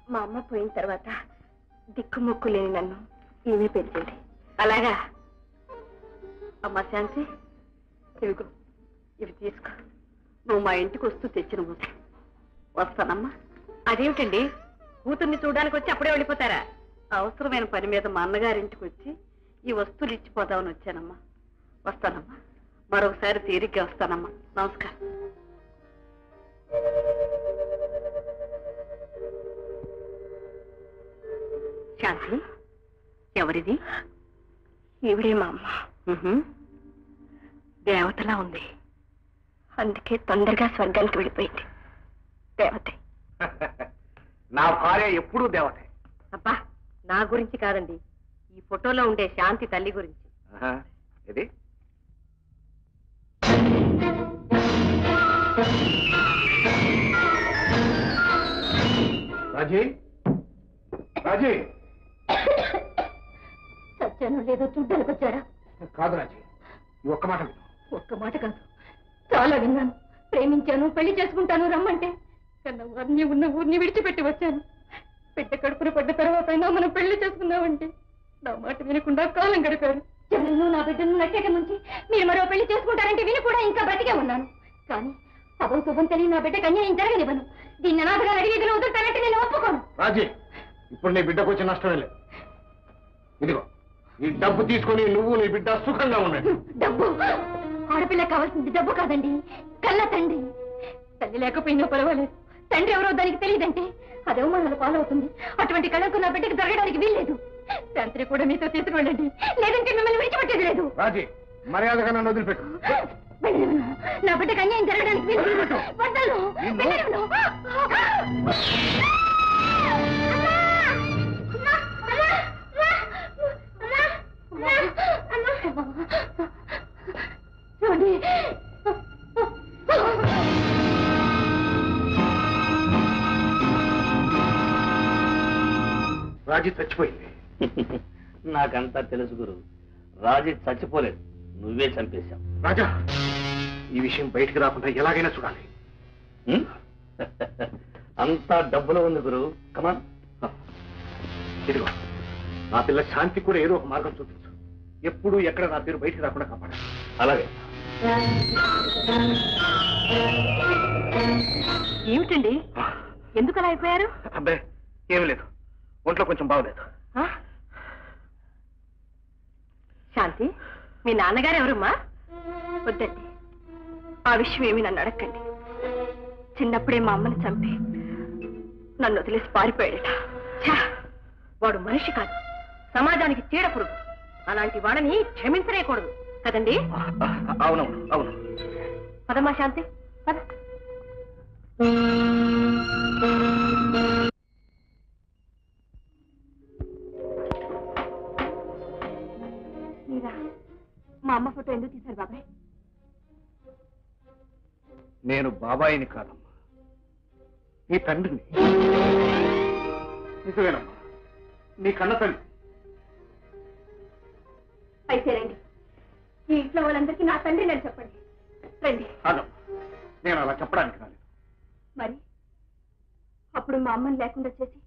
మా అమ్మ పోయిన తర్వాత దిక్కుమొక్కు లేని నన్ను ఈమె పెంచింది అలాగా? అమ్మా శాంతి ఇవిగో ఇవి తీసుకో. నువ్వు మా ఇంటికి వస్తూ తెచ్చిన మూట వస్తానమ్మా. అదేమిటండి? కూతుర్ని చూడడానికి వచ్చి అప్పుడే వెళ్ళిపోతారా? అవసరమైన పని మీద మా అన్నగారింటికి వచ్చి ఈ వస్తువులు ఇచ్చిపోదామని వచ్చానమ్మా. వస్తానమ్మా. మరొకసారి తీరిగ్గా వస్తానమ్మా. నమస్కారం. శాంతి ఎవరిది? ఈవిడే మా అమ్మ. దేవతలా ఉంది. అందుకే తొందరగా స్వర్గానికి వెళ్ళిపోయింది. దేవతే. *laughs* నా భార్య ఎప్పుడూ దేవతే. అబ్బా నా గురించి కాదండి. ఈ ఫోటోలో ఉండే శాంతి తల్లి గురించి. ఇది రాజీ? రాజీ? సత్యాను లేదో చూడ్డానికి వచ్చారా? కాదు రాజీ ఈ ఒక్క మాట విను. ఒక్క మాట కాదు. చాలా విన్నాను. ప్రేమించాను పెళ్ళి చేసుకుంటాను రమ్మంటే. కన్నా వారిని ఉన్న ఊరిని విడిచిపెట్టి వచ్చాను. బిడ్డ కడుపున పడ్డ తర్వాత అయినా మనం పెళ్ళి చేసుకుందామంటే నా మాట వినకుండా కాలం గడిపారు. జగన్ను నా బిడ్డను నట్టేట నుంచి మీరు మరో పెళ్ళి చేసుకుంటారంటే విని కూడా ఇంకా బ్రతికే ఉన్నాను. కానీ అదో శుభం తెలియ నా బిడ్డకు అన్యాయం జరగనివ్వను. దీన్ని అనాథగా అడిగి వదులుతానంటే నేను ఒప్పుకోను. రాజీ ఇప్పుడు నీ బిడ్డకు వచ్చే నష్టమే లేదు. ఇదిగో ఈ డబ్బు తీసుకొని నువ్వు నీ బిడ్డ సుఖంగా ఉండండి. డబ్బు? ఆడపిల్ల కావాల్సింది డబ్బు కాదండి. కన్న తండ్రి. తల్లి లేకపోయినా పర్వాలేదు. తండ్రి ఎవరో దానికి తెలియదంటే అది అవమానాలు పాలవుతుంది అటువంటి కళకు నా బిడ్డకి జరగడానికి వీల్లేదు తండ్రి కూడా మీతో తీసుకువెళ్ళండి లేదంటే మిమ్మల్ని విడిచిపెట్టేది లేదు రాజీ మర్యాదగా నన్ను వదిలిపెట్టు. నా బిడ్డకి అన్యాయం జరగడానికి వీల్లేదు వద్దను. చూడండి రాజీ చచ్చిపోయింది. *laughs* నాకంతా తెలుసు గురు. రాజీ చచ్చిపోలేదు. నువ్వే చంపేశావు. రాజా ఈ విషయం బయటికి రాకుండా ఎలాగైనా చూడాలి? *laughs* అంతా డబ్బులో ఉంది గురు. కమాన్ ఇదిగో నా పిల్ల శాంతి కూడా ఏదో ఒక మార్గం చూపించు. ఎప్పుడు ఎక్కడ నా పేరు బయటికి రాకుండా కాపాడాలి. అలాగే. ఏమిటండి? ఎందుకు అలా అయిపోయారు? అబ్బాయి ఏమీ లేదు. ఒంట్లో కొంచెం బాగలేదు. ఆ? శాంతి మీ నాన్నగారు ఎవరమ్మా? వద్దండి. ఆ విషయం ఏమీ నన్ను అడగండి చిన్నప్పుడే మా అమ్మని చంపి నన్ను వదిలేసి పారిపోయాడట! వాడు మనిషి కాదు. సమాజానికి చీడ పురుగు. అలాంటి వాడని క్షమించలేకూడదు కదండి? అవునవును అవును. పదమ్మా శాంతి పద. మా అమ్మ ఫోటో ఎందుకు తీశారు బాబాయ్? నేను బాబాయిని కాదమ్మా. నీ తండ్రిని. నిజమేనమ్మా. నీ కన్న తండ్రి అయితే రండి. ఈ ఇంట్లో వాళ్ళందరికీ నా తండ్రి నేను చెప్పండి. రండి. కాదమ్మా. నేను అలా చెప్పడానికి రాలేదు. మరి? అప్పుడు మా అమ్మని లేకుండా చేసి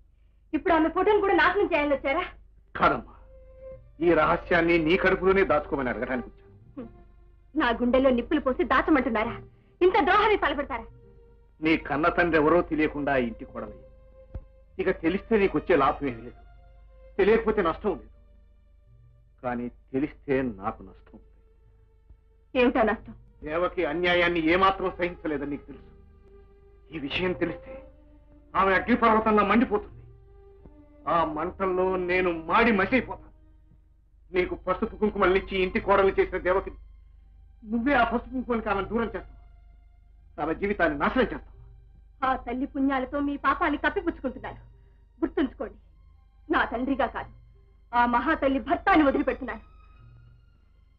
ఇప్పుడు ఆమె ఫోటోని కూడా నాశనం చేయాలని వచ్చారా? కాదమ్మా. ఈ రహస్యాన్ని నీ కడుపులోనే దాచుకోమని అడగడానికి. నా గుండెలో నిప్పులు పోసి దాచమంటున్నారా? ఇంత ద్రోహాన్ని తలపెడతారా నీ కన్న తండ్రి ఎవరో తెలియకుండా ఇంటి కొడవయ్య ఇక తెలిస్తే నీకు వచ్చే లాభం ఏమీ లేదు. తెలియకపోతే నష్టం లేదు. కానీ తెలిస్తే నాకు నష్టం. ఏమిటా నష్టం? దేవకి అన్యాయాన్ని ఏమాత్రం సహించలేదని నీకు తెలుసు. ఈ విషయం తెలిస్తే ఆమె అగ్నిపర్వతంలో మండిపోతుంది. ఆ మంటల్లో నేను మాడి మసైపోతాను నీకు పసుపు కుంకుమల్నిచ్చి ఇంటి కోడలు చేసిన దేవకి నువ్వే ఆ పసుపు కుంకుమలకి ఆమెను దూరం చేస్తావు? ఆమె జీవితాన్ని నాశనం చేస్తావు? ఆ తల్లి పుణ్యాలతో మీ పాపాన్ని కప్పిపుచ్చుకుంటున్నాను గుర్తుంచుకోండి నా తండ్రిగా కాదు ఆ మహాతల్లి భర్తాన్ని వదిలిపెడుతున్నాను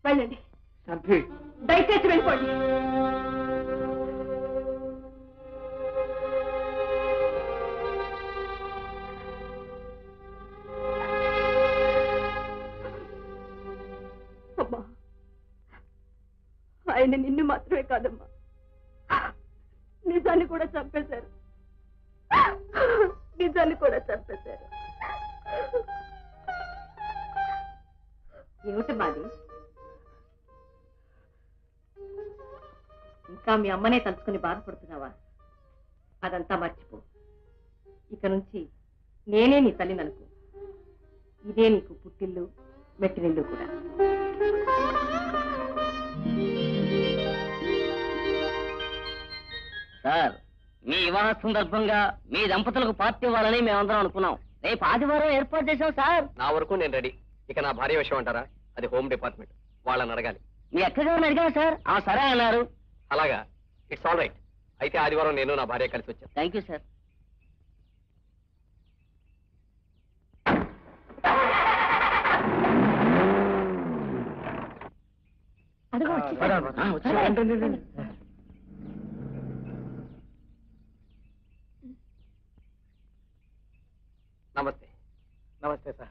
వెళ్ళండి. దయచేసి వెళ్ళిపోండి. ఆయన నిన్ను మాత్రమే కాదమ్మా. నిజాన్ని కూడా చంపేశారు. నిజాన్ని కూడా చంపేశారు. ఏమిటి మాది? ఇంకా మీ అమ్మనే తలుచుకుని బాధపడుతున్నావా? అదంతా మర్చిపో. ఇక నుంచి నేనే నీ తల్లిని అనుకో ఇదే నీకు పుట్టిల్లు మెట్టినిల్లు కూడా. సార్ మీ వివాహ సందర్భంగా మీ దంపతులకు పార్టీ ఇవ్వాలని మేమందరం అనుకున్నాం. రేపు ఆదివారం ఏర్పాటు చేశాం సార్. నా వరకు నేను రెడీ. ఇక నా భార్య విషయం అంటారా? అది హోమ్ డిపార్ట్మెంట్. వాళ్ళని అడగాలి. మీ అక్కగారిని అడిగాను సార్. ఆ సరే అన్నారు. అలాగా. It's all right. అయితే ఆదివారం నేను నా భార్య కలిసి వచ్చాను థ్యాంక్ యూ సార్. అదిగో వచ్చేసారు. నమస్తే. నమస్తే సార్.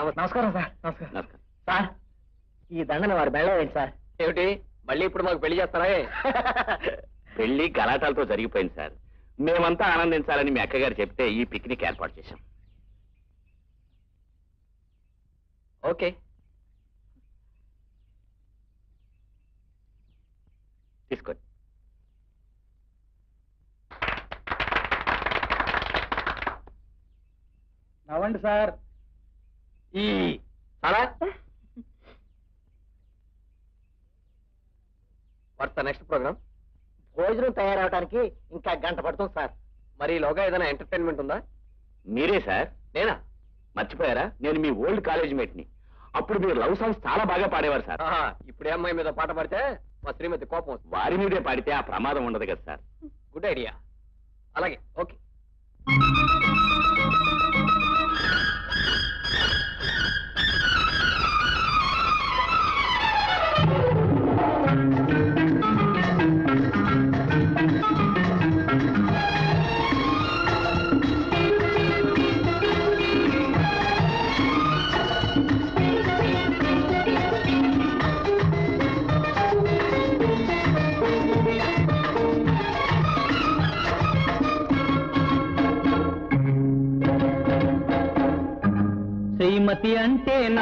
నమస్తే. నమస్కారం సార్. నమస్కారం. నమస్కారం. సార్ ఈ దండన వాడు బెళ్ళవేంటి సార్? ఏమిటి? మళ్ళీ ఇప్పుడు మాకు పెళ్ళి చేస్తారా? *laughs* పెళ్ళి గలాటాలతో జరిగిపోయింది సార్. మేమంతా ఆనందించాలని మీ అక్కగారు చెప్తే ఈ పిక్నిక్ ఏర్పాటు చేశాం. ఓకే. తీసుకోండి. నవ్వండి సార్. ఈ అలా? What's next program? భోజనం తయారవడానికి ఇంకా గంట పడుతుంది సార్. మరి ఈలోగా ఏదైనా ఎంటర్టైన్మెంట్ ఉందా? మీరే సార్? నేనా? మర్చిపోయారా? నేను మీ ఓల్డ్ కాలేజ్ మేట్ని అప్పుడు మీరు లవ్ సాంగ్స్ చాలా బాగా పాడేవారు సార్. ఇప్పుడు అమ్మాయి మీద పాట పాడితే మా శ్రీమతి కోపం వస్తుంది. వారి మీదే పాడితే ఆ ప్రమాదం ఉండదు కదా సార్. Good idea. అలాగే ఓకే.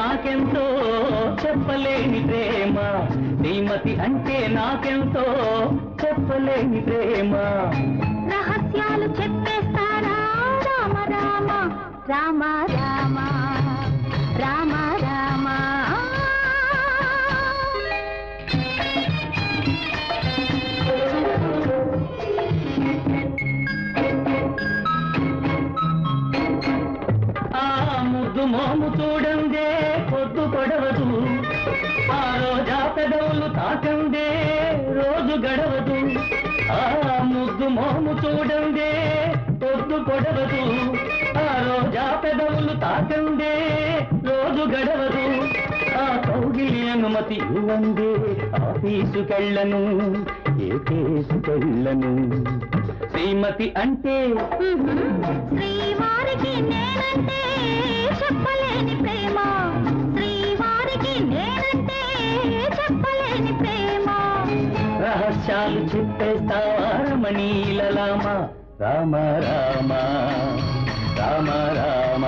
నాకెంతో చెప్పలేని ప్రేమ. శ్రీమతి అంటే నాకెంతో చెప్పలేని ప్రేమ. మోము చూడందే పొద్దు పొడవదు. ఆ రోజా పెదవులు తాకందే రోజు గడవదు. ఆ కౌగిలి అనుమతి ఇవ్వందే ఆఫీసుకెళ్ళను ఏ కేసుకెళ్ళను శ్రీమతి అంటే శ్రీవారికి నేనంటే చెప్పలేని ప్రేమ. శ్రీవారికి నేనంటే చెప్పలేని ప్రేమ. రహస్యాలు చెప్పేస్తావా? రమణీలలామ రామ రామ రామ రామ.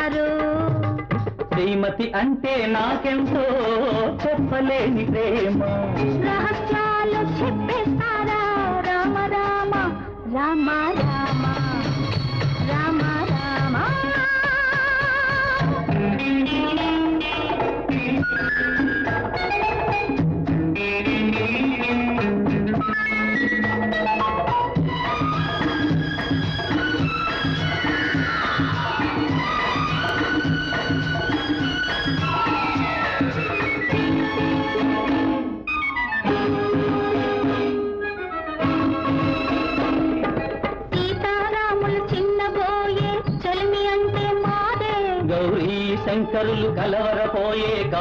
కరిగిస్తారు శ్రీమతి అంటే నాకెంతో చెప్పలేని ప్రేమ. రహస్యాలు చెప్పేస్తారా? రామ రామ రామ రామ రామ రామ.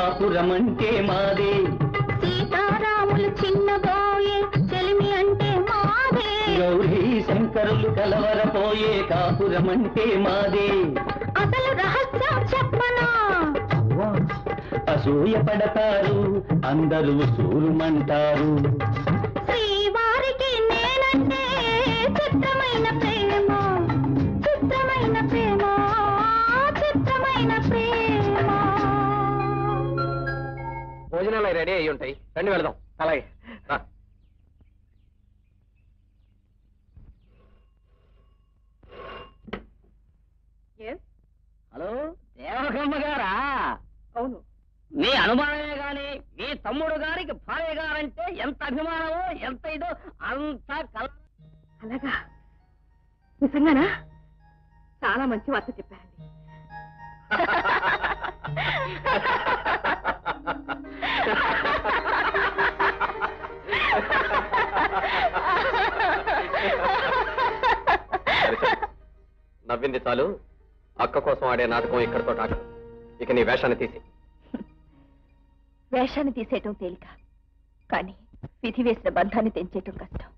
కాపురమంటే మాదే. సీతారాములు చిన్నబోయే చలిమి అంటే మాదే. గౌరీ శంకరులు కలవరపోయే కాపురమంటే మాదే. అసలు రహస్యం చెప్పనా? అసూయ పడతారు అందరూ సూరుమంటారు. భోజనాలు రెడీ అయ్యి ఉంటాయి. రండి వెళదాం. అలాగే. హలో? దేవకమ్మ గారా? అవును. మీ అనుమానమే గాని మీ తమ్ముడు గారికి భార్య గారంటే ఎంత అభిమానమో ఎంత ఇదో అంత కల అలాగా. నిజంగానా? చాలా మంచి వార్త చెప్పారండి. *laughs* నవ్వింది చాలు. అక్క కోసం ఆడే నాటకం ఇక్కడతో టాక ఇక నీ వేషాన్ని తీసి. వేషాన్ని తీసేయటం తేలిక. కానీ విధి వేసిన బంధాన్ని తెంచేయటం కష్టం.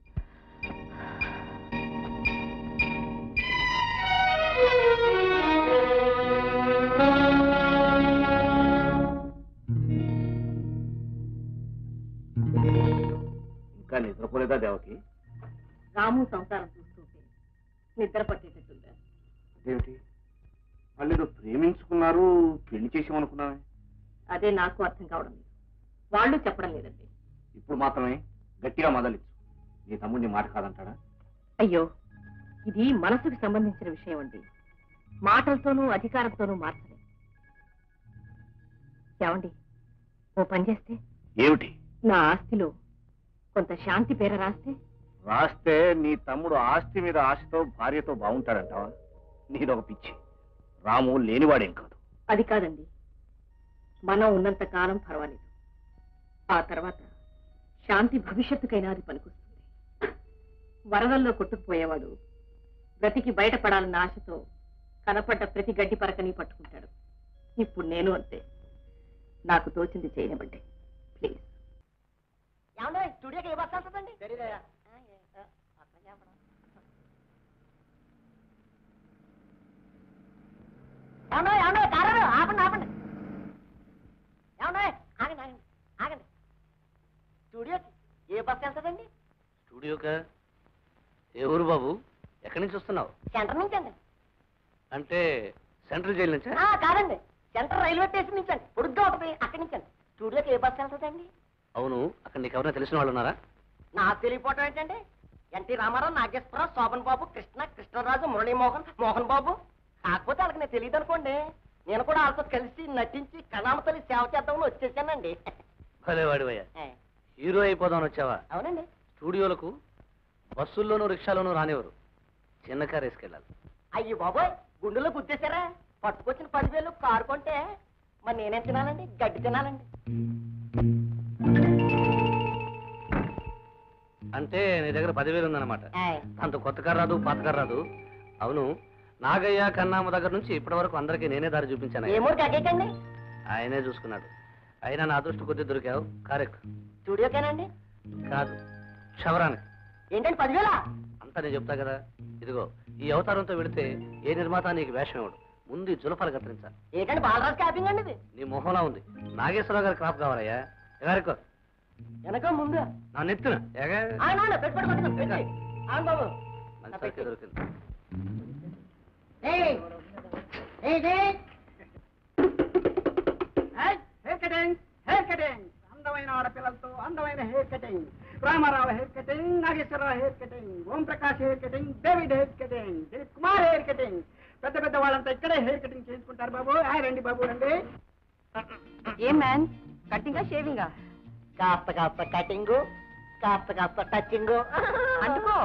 ఇంకా నిద్రపోలేదా దేవకి? రాము సంసారం చూస్తుంటే నిద్ర పట్టేటట్టుందా? అదేమిటి? వాళ్ళు ప్రేమించుకున్నారు పెళ్ళి చేసామనుకున్నామే అదే నాకు అర్థం కావడం లేదు. వాళ్ళు చెప్పడం లేదండి. ఇప్పుడు మాత్రమే గట్టిగా మొదలిచ్చు నీ తమ్ముడిని మాట కాదంటాడా? అయ్యో ఇది మనసుకు సంబంధించిన విషయం అండి. మాటలతోనూ అధికారంతోనూ మార్చలే ఏమండి? ఓ పని చేస్తే? ఏమిటి? నా ఆస్తిలో కొంత శాంతి పేర రాస్తే? రాస్తే నీ తమ్ముడు ఆస్తి మీద ఆశతో భార్యతో బాగుంటాడంటావా? నీదొక పిచ్చి. రాము లేనివాడేం కాదు. అది కాదండి. మనం ఉన్నంత కాలం పర్వాలేదు. ఆ తర్వాత శాంతి భవిష్యత్తుకైనా అది పనికొస్తుంది. వరదల్లో కొట్టుకుపోయేవాడు బ్రతికి బయటపడాలన్న ఆశతో కనపడ్డ ప్రతి గడ్డి పరకని పట్టుకుంటాడు. ఇప్పుడు నేను అంతే. నాకు తోచింది చేయనివ్వండి. ప్లీజ్. ఏమంటే స్టూడియోకి ఏ బస్ వెళ్తుందండి ఏమన్నా ఏమన్నా కారాడు ఆపండి ఆపండి. ఏమన్నా ఆగండి ఆగండి ఆగండి. స్టూడియోకి ఏ బస్ వెళ్తుందండి? స్టూడియోకా ఏ ఊరు బాబు? ఎక్కడి నుంచి వస్తున్నావు? సెంటర్ నుంచి అండి. అంటే సెంట్రల్ జైలు నుంచా? కాదండి. సెంటర్ రైల్వే స్టేషన్ నుంచి అండి. పొడుగ్గా ఉంటుంది అక్కడి నుంచి అండి. స్టూడియోకి ఏ బస్ వెళ్తుందండి? అవును అక్కడ నీకు ఎవరైనా తెలిసిన వాళ్ళు ఉన్నారా? నాకు తెలియపోవటం ఏంటండి? N T Rama Rao Nageswara Rao Sobhan Babu Krishna Krishnam Raju Murali Mohan Mohan Babu. కాకపోతే వాళ్ళకి నేను తెలియదు అనుకోండి. నేను కూడా వాళ్ళతో కలిసి నటించి కళామతల్లి సేవ చేద్దామని వచ్చేసానండి. భలే వాడివయ్యా ఏ, హీరో అయిపోదామని వచ్చావా? అవునండి. స్టూడియోలకు బస్సుల్లోనూ రిక్షాలోనూ రానివ్వరు. చిన్న కారు వేసుకెళ్ళాలి. అయ్యి బాబోయ్ గుండెలో గుద్దేశారా? పట్టుకొచ్చిన పదివేలు కారు కొంటే మరి నేనేం తినాలండి? గడ్డి తినాలండి. అంటే నీ దగ్గర పదివేలు ఉందన్నమాట. అంత కొత్త కారు రాదు పాత కారు రాదు. అవును నాగయ్య కన్నామ దగ్గర నుంచి ఇప్పటి వరకు అందరికీ నేనే దారి చూపించాను ఆయనే చూసుకున్నాడు. అయినా నా అదృష్ట కొద్ది దొరికావు. కరెక్ట్. స్టూడియోకేనండి? కాదు క్షవరానికి. ఏంటండి పదివేలా? అంతా నేను చెప్తా కదా. ఇదిగో ఈ అవతారంతో వెళితే ఏ నిర్మాత నీకు వేషం ఇవ్వడు. ముందు జులఫలు కత్తిరించాలి. ఏంటండి బాలరాజు క్యాపింగ్ అండి నీ మొహంలా ఉంది. నాగేశ్వరరావు గారి క్రాప్ కావాలయ్యా. ఎగారికో వెనక ముందు. నా నెత్తున. Cutting cutting. అందమైన ఆడపిల్లలతో అందమైన hair cutting. Rama Rao hair cutting Nageswara Rao hair cutting. Om Prakash hair cutting David hair cutting Dilip Kumar hair cutting. పెద్ద పెద్ద వాళ్ళంతా ఇక్కడే హెయిర్ కటింగ్ చేసుకుంటారు బాబు. హాయ్ రండి బాబు రండి. ఏం మ్యాన్? కట్టింగా షేవింగా? కాస్త కాస్త కటింగ్ కాస్త కాస్త టచింగ్ అందుకో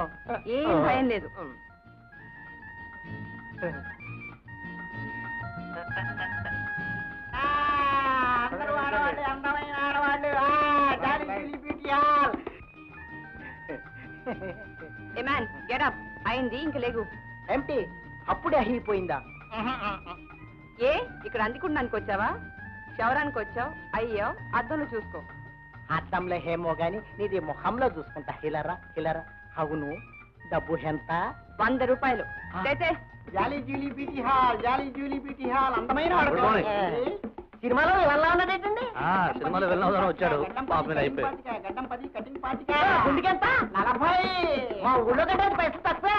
ఏం భయం లేదు. అందరూ ఆడవాళ్ళు అందమైన ఆడవాళ్ళు. ఆ, గెటప్ అయింది ఇంక లేగు. ఏమిటి అప్పుడే అయిపోయిందా ఏ ఇక్కడ అందుకుండానికి వచ్చావా శవరానికి వచ్చావు అయ్యో అద్దంలో చూసుకో. అద్దంలో హేమో గాని నీది ముఖంలో చూసుకుంటా. హిలరా హిలరా. అవును డబ్బు ఎంత? వంద రూపాయలు. Jolly hall jolly Julie beauty hall అందమైన Good morning. సినిమాలో ఇలా ఉన్నదేంటండి ఆ, సినిమాలో వెళ్ళిన వచ్చాడు. పాప మీద అయిపోయాడు. గడ్డం పది కటింగ్ పాతిక. గుండెకెంత నలభై. మా ఊళ్ళో కంటే పైసలు తక్కువే.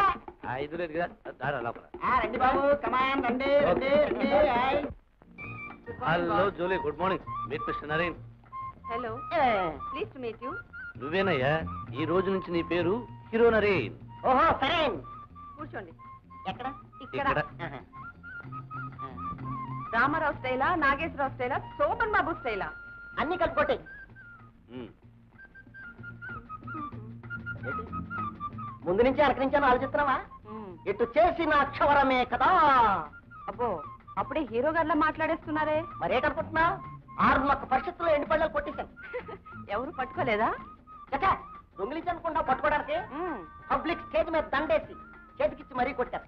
ఐదు లేదు కదా. దారా లోపల. ఆ, రండి బాబు. కమాన్ రండి రండి రండి. Hi. Hello Jolly. Good morning. Meet mister Naren hello please to meet you నువ్వేనయ్యా? ఈ రోజు నుంచి నీ పేరు హీరో నరేన్ ఓహో సరే. కూర్చోండి. ఎక్కడ? ఇక్కడ. ఇక్కడ. ఆహా. రామారావు స్టైలా నాగేశ్వరరావు స్టైలా శోభన్ బాబు స్టైలా? అన్ని కలుపుకోటే ఉమ్. ముందు నుంచి వెనక నుంచి అని ఆలోచిస్తున్నావా? ఇటు చేసిన అక్షవరమే కదా. అబ్బో అప్పుడే హీరో గారిలా మాట్లాడేస్తున్నారే. మరేటనుకుంటున్నా ఆరు మొక్క పరిస్థితుల్లో ఎండి పళ్ళలు కొట్టేశాను? *laughs* ఎవరు పట్టుకోలేదా? చచ్చా దొంగిలించనుకుంటా పట్టుకోవడానికి. పబ్లిక్ స్టేజ్ మీద దండేసి చేతికిచ్చి మరీ కొట్టారు.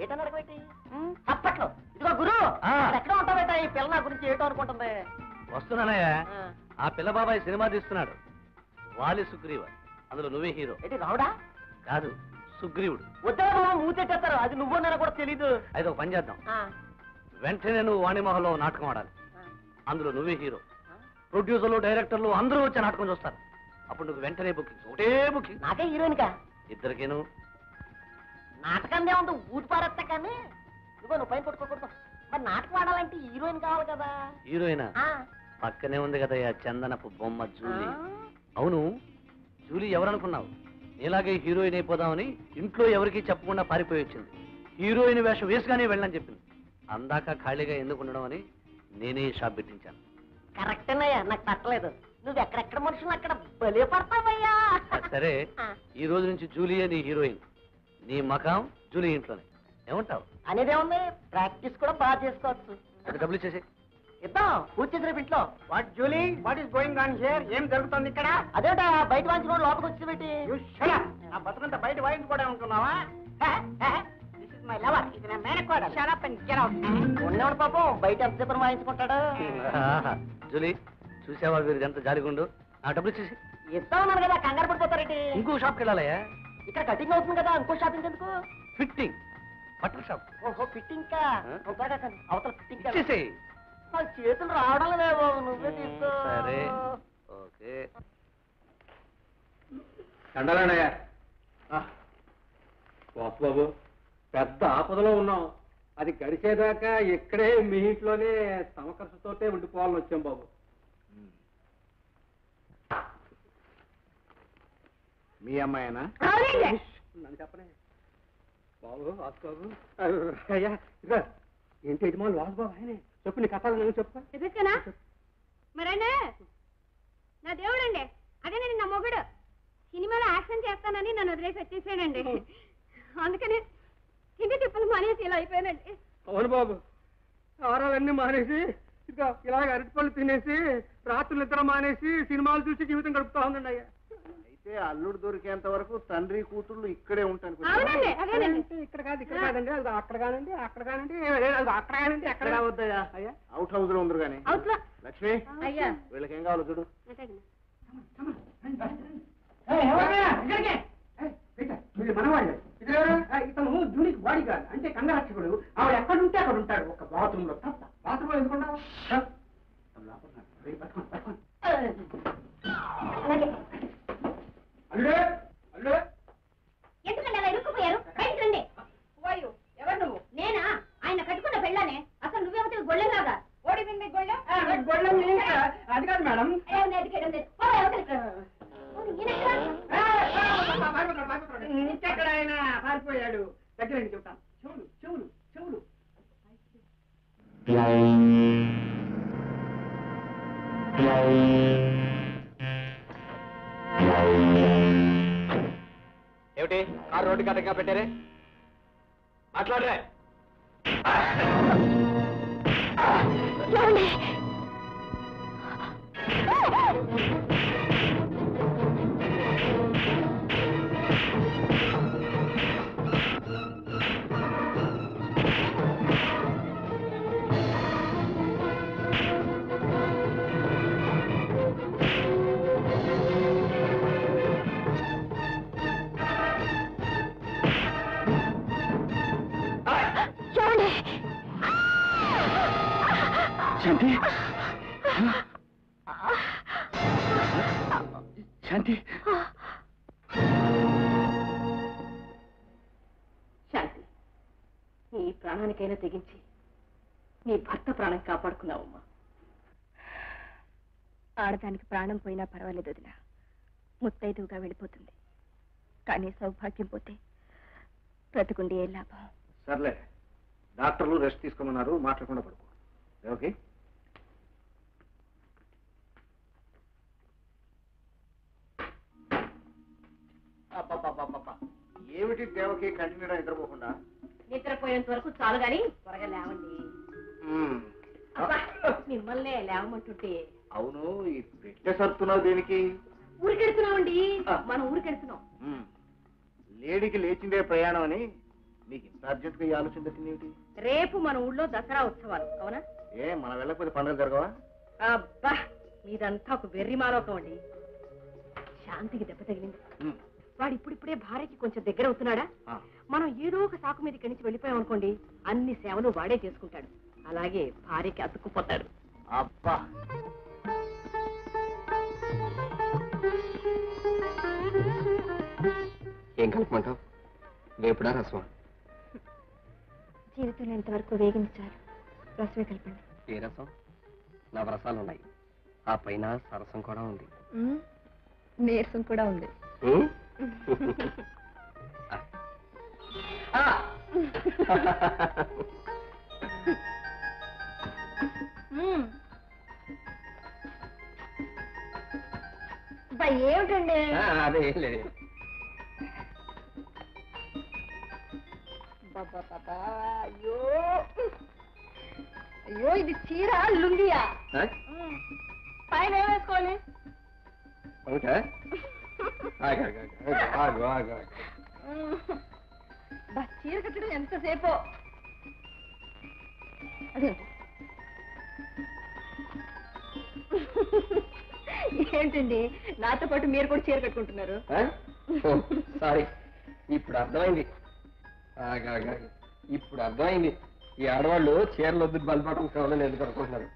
ఏటన్నారు పెట్టి మ్మ్. తప్పట్లో ఇదిగో గురు ఆ. ఎక్కడ ఉంటావేట ఈ పిల్ల నా గురించి ఏటో అనుకుంటుంది. వస్తున్నానయ్యా. ఆ. ఆ పిల్ల బాబాయ్ సినిమా తీస్తున్నాడు. వాలి సుగ్రీవ అందులో నువ్వే హీరో. ఏంటి రావుడా? కాదు సుగ్రీవుడు. వద్దా బాబు మూతెట్టేస్తారు అది నువ్వు కూడా తెలీదు. అయితే ఒక పని చేద్దాం. ఆ. వెంటనే నువ్వు వాణిమోహంలో నాటకం ఆడాలి. అందులో నువ్వే హీరో. ప్రొడ్యూసర్లు డైరెక్టర్లు అందరూ వచ్చి నాటకం చూస్తారు. అప్పుడు నువ్వు వెంటనే బుకింగ్ ఒకటే బుకింగ్. నాకే హీరోయిన్ కా ఇద్దరికేను. నాటకందే ఉంది ఊటి పారేస్తా కానీ. ఇదిగో నువ్వు పైన కొట్టుకోకూడదు మరి నాటకం ఆడాలంటే హీరోయిన్ కావాలి కదా. హీరోయినా. పక్కనే ఉంది కదా చందనపు బొమ్మ జూలీ. అవును జూలీ ఎవరనుకున్నావు? ఇలాగే హీరోయిన్ అయిపోదామని ఇంట్లో ఎవరికీ చెప్పకుండా పారిపోయి వచ్చింది. హీరోయిన్ వేషం వేసుగానే వెళ్ళని చెప్పింది అందాక ఖాళీగా ఎందుకు ఉండడం అని నేనే షాప్ పెట్టించాను. కరెక్టేనయ్యా నాకు తట్టలేదు నువ్వు ఎక్కడెక్కడ మనుషులు అక్కడ బలే పడతావయ్యా. సరే. ఈ రోజు నుంచి జూలియే నీ హీరోయిన్. నీ మకాం జూలీ ఇంట్లోనే. ఏమంటావు? అనేదే ఉంది ప్రాక్టీస్ కూడా బాగా చేసుకోవచ్చు. అది డబ్బులు ఇచ్చేసి ఇద్దాం. చేసిన రేపు ఇంట్లో what Julie what is going on here ఏం జరుగుతుంది ఇక్కడ? అదేట బయట వాయించుకోవడం లోపలికి వచ్చి పెట్టి బతుకంతా బయట వాయించుకోవడం అనుకున్నావా? మై లవర్ ఇది నా మేనకోడ shut up and get out ఉన్నవాడు పాపం బయట ఎంత చెప్పిన వాయించుకుంటాడు. జూలీ చూసావా వీరు ఎంత జాలిగుండు? ఆ డబ్బులు ఇచ్చేసి. ఇస్తామన్నారు కదా కంగారు పడిపోతారేంటి? ఇంకో షాప్కి వెళ్ళాలయ్యా. ఇక్కడ కటింగ్ అవుతుంది కదా ఇంకో షాపింగ్ ఎందుకు? ఫిట్టింగ్ బట్టల షాప్ ఓహో ఫిట్టింగ్ కా? ఆ? త్వరగా కానీ అవతల ఫిట్టింగ్ నా చేతులు రావడం లేవు నువ్వే తీసుకో. సరే. ఓకే. చండాలండయ్య బాబు. పెద్ద ఆపదలో ఉన్నాం. అది గడిచేదాకా ఇక్కడే మీ ఇంట్లోనే ఖర్చుతోటే ఉండిపోవాలని వచ్చాం బాబు. మీ అమ్మాయినా? అవునండి. నన్ను చెప్పనే. బాబు వాసుబాబు అయ్యా ఇక ఏంటి యజమాని వాసుబాబు ఆయనే. చెప్పు నీ కథలు నేను చెప్పు. ఎదుర్కొనా మరండి. నా దేవుడండి. అదేనండి నా మొగుడు. సినిమాలో యాక్షన్ చేస్తానని నన్ను వదిలేసి వచ్చేసాడండి. అందుకని తిండి తిప్పలు మానేసి ఇలా అయిపోయానండి? అవును బాబు. ఆరాలన్నీ మానేసి ఇక ఇలాగ అరటిపళ్ళు తినేసి రాత్రులు నిద్ర మానేసి సినిమాలు చూసి జీవితం గడుపుతా ఉందండి అయ్యా. అయితే అల్లుడు దొరికేంత వరకు తండ్రి కూతుళ్ళు ఇక్కడే ఉంటాను అవునండి అదేనండి అంటే ఇక్కడ కాదు ఇక్కడ కాదండి. అది అక్కడ కానండి అక్కడ కానండి అది అక్కడ కానండి ఎక్కడ కావద్దయ్యా అయ్యా. అవుట్ హౌస్లో ఉందరు కానీ. అవుట్లా లక్ష్మి అయ్యా. వీళ్ళకి కావాలో చూడు. మనవాళ్ళు. ఇతను జూనికి బాడీ గార్డ్ అంటే కంగరక్షకుడు. ఆవిడ ఎక్కడ ఉంటే అక్కడ ఉంటాడు ఒక బాత్రూమ్లో తప్ప బాత్రూమ్లో ఎందుకున్నావు అల్లుడే! ప్రాణం పోయినా పర్వాలేదు వదిన. ముత్తైదువుగా వెళ్ళిపోతుంది. కానీ సౌభాగ్యం పోతే బ్రతుకుండి ఏ లాభం? సర్లే డాక్టర్లు రెస్ట్ తీసుకోమన్నారు మాట్లాడకుండా పడుకో. ఓకే? ఏమిటి దేవకి కంటిన్యూగా నిద్రపోకుండా? నిద్రపోయేంత వరకు చాలు గాని త్వరగా లేవండి. మిమ్మల్నే లేవమంటుంటే అవును ఈ పెట్టె సర్తున్నావు దేనికి? ఊరికెడుతున్నామండి మనం ఊరికెడుతున్నాం. లేడీకి లేచిందే ప్రయాణం అని నీకు ఇంత అర్జెంట్గా ఈ ఆలోచన దక్కింది ఏమిటి? రేపు మన ఊళ్ళో దసరా ఉత్సవాలు అవునా? ఏ మనం వెళ్ళకపోతే పండుగ జరగవా? అబ్బా మీదంతా ఒక వెర్రి మాలోకం అండి. శాంతికి దెబ్బ తగిలింది. వాడు ఇప్పుడిప్పుడే భార్యకి కొంచెం దగ్గర అవుతున్నాడా. మనం ఏదో ఒక సాకు మీద నుంచి వెళ్ళిపోయాం అనుకోండి అన్ని సేవలు వాడే చేసుకుంటాడు. అలాగే భార్యకి అతుక్కుపోతాడు. అబ్బా. ఏం కలపమంటావు? వేపుడా రసం జీవితంలో ఎంతవరకు వేగింది చాలు. రసమే కలపండి. ఏ రసం? నవరసాలు ఉన్నాయి ఆ పైన సరసం కూడా ఉంది. నీరసం కూడా ఉంది. ఉం? *laughs* ఆ. ఏమిటండి? ఆ, అదే ఏం లేదు. అయ్యో. అయ్యో ఇది చీర లుంగియా? పైన వేసుకోవాలి చీర కట్టడం ఎంతసేపు? ఏంటండి? నాతో పాటు మీరు కూడా చీర కట్టుకుంటున్నారు. సారీ. ఇప్పుడు అర్థమైంది. ఇప్పుడు అర్థమైంది. ఈ ఆడవాళ్ళు చీరలు వద్దు బలపడటం కావాలని ఎందుకు అనుకుంటున్నారు?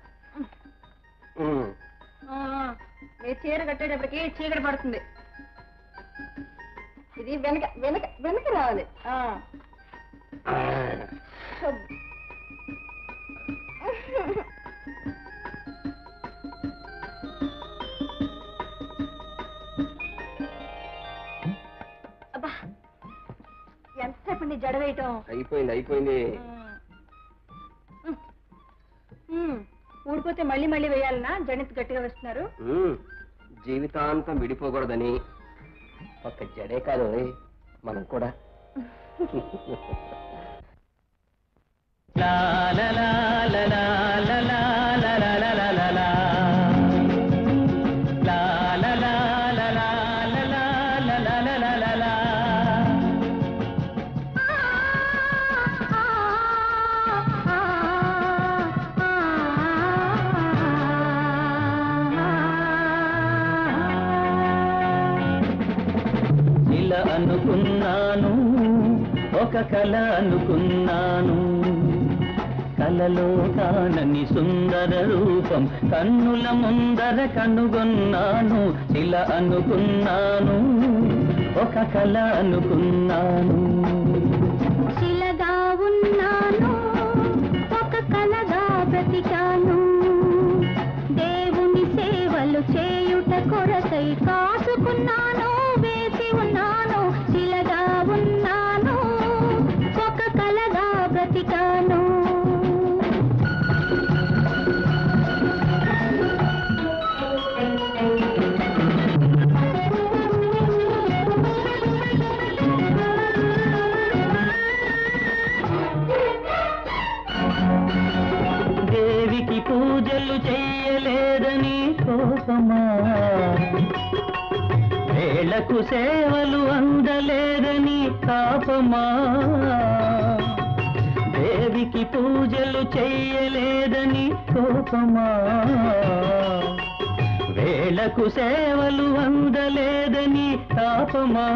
మీరు చీర కట్టేటప్పటికి చీకటి పడుతుంది. ఇది వెనక వెనక వెనక రావాలి. ఆ. లేకుండా జడవేయటం? అయిపోయింది అయిపోయింది. ఊడిపోతే మళ్ళీ మళ్ళీ వేయాలనా? జడెంత గట్టిగా వస్తున్నారు? జీవితాంతం విడిపోకూడదని. ఒక జడే కాదు మనం కూడా. *laughs* లా. కల అనుకున్నాను కలలో కానని సుందర రూపం కన్నుల ముందర కనుగొన్నాను. ఇలా అనుకున్నాను ఒక కల అనుకున్నాను. శిలగా ఉన్నాను ఒక కలగా బ్రతికాను. దేవుని సేవలు చేయుట కొరకై కా కోపమా వేళకు సేవలు అందలేదని తాపమా దేవికి పూజలు చేయలేదని కోపమా? వేళకు సేవలు అందలేదని తాపమా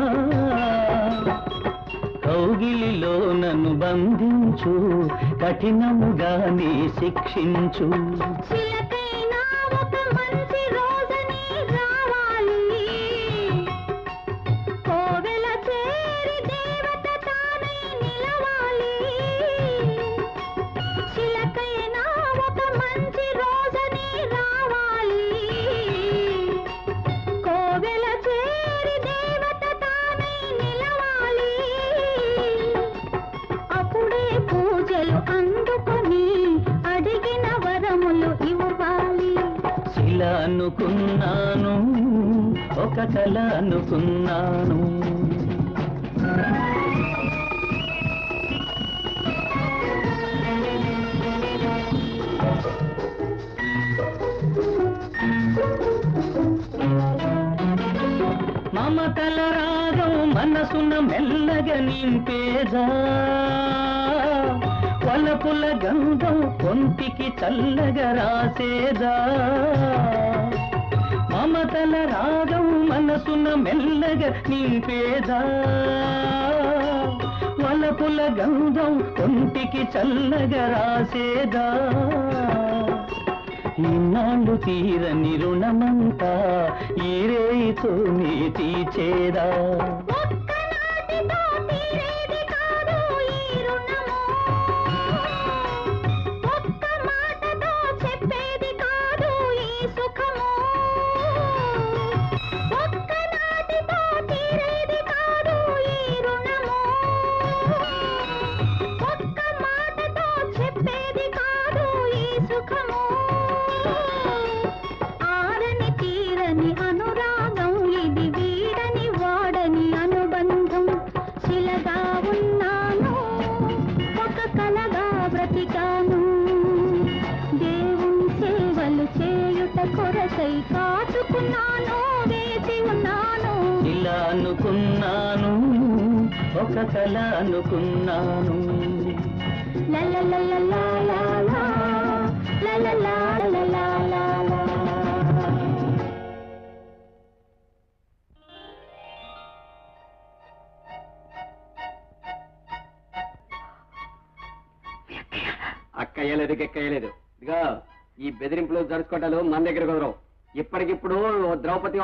కౌగిలిలో నన్ను బంధించు కఠినముగా నీ శిక్షించు. ఒక కల మమతల రాగం మనసున మెల్లగా నింపేదా? వలపుల గంధం కొంటికి చల్లగా రాసేదా? మమతల రాగం మనసున మెల్లగా నింపేదా? వలపుల గంధం ఒంటికి చల్లగా రాసేదా? ఇన్నాళ్ళు తీరని రుణమంతా ఈ రేయితో నీ తీచేదా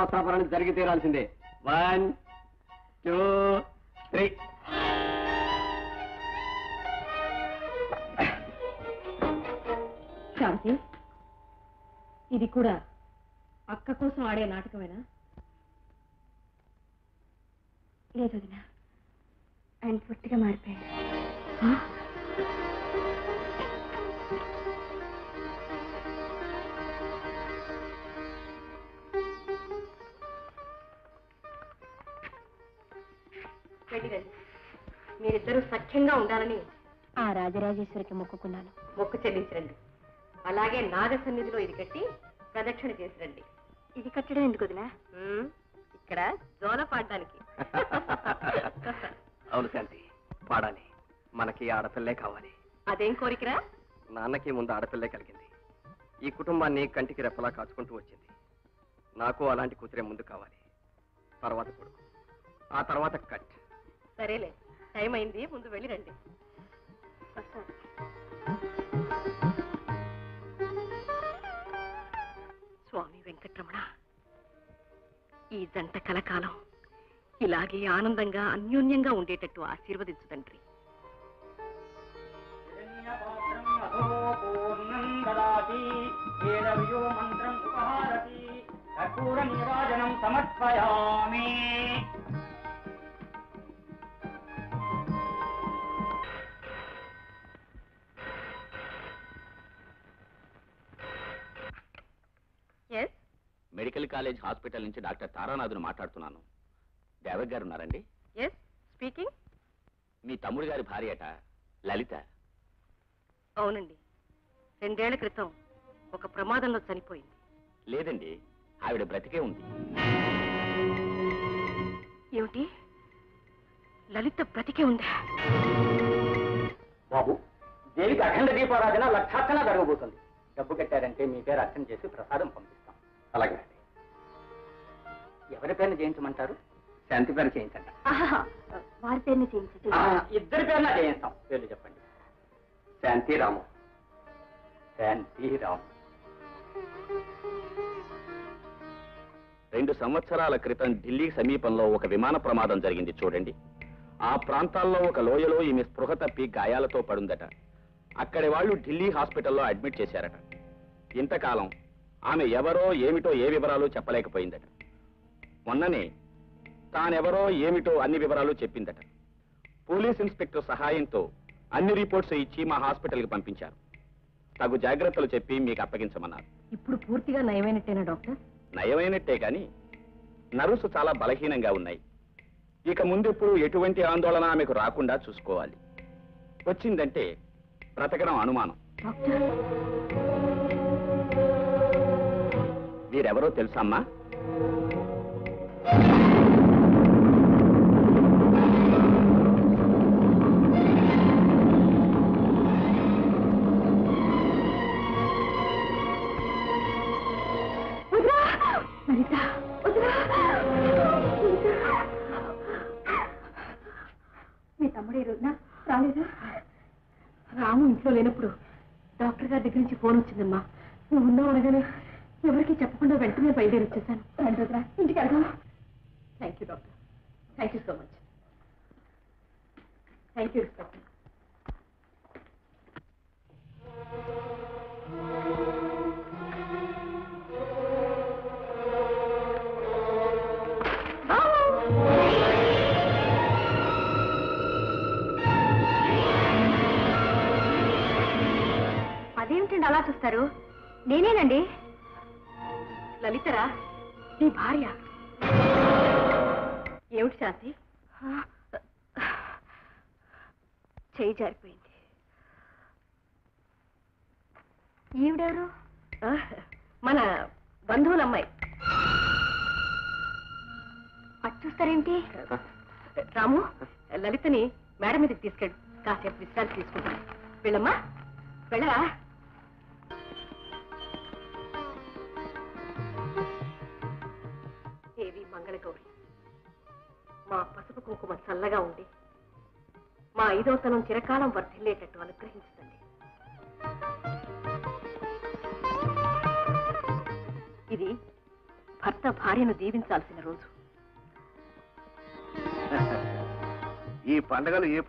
వస్త్రాపరణ జరిగి తీరాల్సిందే. వన్ టూ త్రీ శాంతి ఇది కూడా అక్క కోసం ఆడే నాటకమేనా? లేదు వదినా. ఆయన పూర్తిగా మారిపోయాడు. వెళ్ళిరండి మీరిద్దరూ సఖ్యంగా ఉండాలని ఆ రాజరాజేశ్వరికి మొక్కుకున్నాను. మొక్కు చెల్లించరండి. అలాగే నాగ సన్నిధిలో ఇది కట్టి ప్రదక్షిణ చేసిరండి. ఇది కట్టడం ఎందుకు వదినా? ఉమ్, ఇక్కడ జోల పాడడానికి. *laughs* అవును శాంతి పాడాలి. మనకి ఆడపిల్లే కావాలి. అదేం కోరికరా? నాన్నకి ముందు ఆడపిల్లే కలిగింది. ఈ కుటుంబాన్ని కంటికి రెప్పలా కాచుకుంటూ వచ్చింది. నాకు అలాంటి కూతురే ముందు కావాలి. తర్వాత కొడుకు. ఆ తర్వాత కట్. సరేలే టైం అయింది ముందు వెళ్ళి రండి. స్వామి వెంకటరమణ ఈ జంట కలకాలం ఇలాగే ఆనందంగా అన్యోన్యంగా ఉండేటట్టు ఆశీర్వదించు తండ్రి. సమర్పయామి. మెడికల్ కాలేజ్ హాస్పిటల్ నుంచి డాక్టర్ తారానాథును మాట్లాడుతున్నాను. దేవక్ గారు ఉన్నారండి? ఎస్ స్పీకింగ్ మీ తమ్ముడు గారి భార్యట లలిత. అవునండి. రెండేళ్ళ క్రితం ఒక ప్రమాదంలో చనిపోయింది. లేదండి ఆవిడ బ్రతికే ఉంది. ఏమిటి? లలిత బ్రతికే ఉందా? బాబు దేవికి అఖండ దీపారాధన లక్షార్చన జరగబోతుంది. డబ్బు కట్టారంటే మీ పేరు అర్చన చేసి ప్రసాదం పంపిస్తాం. అలాగే. ఎవరి పేరున చేయించమంటారు శాంతి పేరు చేయించండి. వారి పేరుని చేయించండి ఆ, ఇద్దరి పేరున చేయిస్తాం పేర్లు చెప్పండి. శాంతి రాము. శాంతి రామ్. రెండు సంవత్సరాల క్రితం ఢిల్లీ సమీపంలో ఒక విమాన ప్రమాదం జరిగింది చూడండి. ఆ ప్రాంతాల్లో ఒక లోయలో ఈమె స్పృహ తప్పి గాయాలతో పడుందట. అక్కడి వాళ్ళు ఢిల్లీ హాస్పిటల్లో అడ్మిట్ చేశారట. ఇంతకాలం ఆమె ఎవరో ఏమిటో ఏ వివరాలు చెప్పలేకపోయిందట. మొన్ననే తానెవరో ఏమిటో అన్ని వివరాలు చెప్పిందట. పోలీస్ ఇన్స్పెక్టర్ సహాయంతో అన్ని రిపోర్ట్స్ ఇచ్చి మా హాస్పిటల్కి పంపించారు. తగు జాగ్రత్తలు చెప్పి మీకు అప్పగించమన్నారు. ఇప్పుడు పూర్తిగా నయమైనట్టేనా డాక్టర్? నయమైనట్టే కానీ నర్వ్స్ చాలా బలహీనంగా ఉన్నాయి. ఇక ముందెప్పుడు ఎటువంటి ఆందోళన ఆమెకు రాకుండా చూసుకోవాలి. వచ్చిందంటే బ్రతకడం అనుమానం. డాక్టర్ వీరెవరో తెలుసమ్మా? మీ తమ్ముడు ఈ రోజున రాలేదా? రాము ఇంట్లో లేనప్పుడు డాక్టర్ గారి దగ్గర నుంచి ఫోన్ వచ్చిందమ్మా. నువ్వు ఉన్నావు అనగానే ఎవరికి చెప్పకుండా వెంటనే బయలుదేరి వచ్చేసాను రండి ఇంటికి వెళ్దాం. Thank you doctor thank you so much thank you inspector అదేమిటండి అలా చూస్తారు? నేనేనండి? భార్య. ఏమిటి శాంతి? చేయి జారిపోయింది. ఈవిడెవరు? మన బంధువుల అమ్మాయి. చూస్తారేంటి రాము లలితని మేడ మీదకి తీసుకెళ్ళు. కాసేపు విశ్రాంతి తీసుకుంటాను.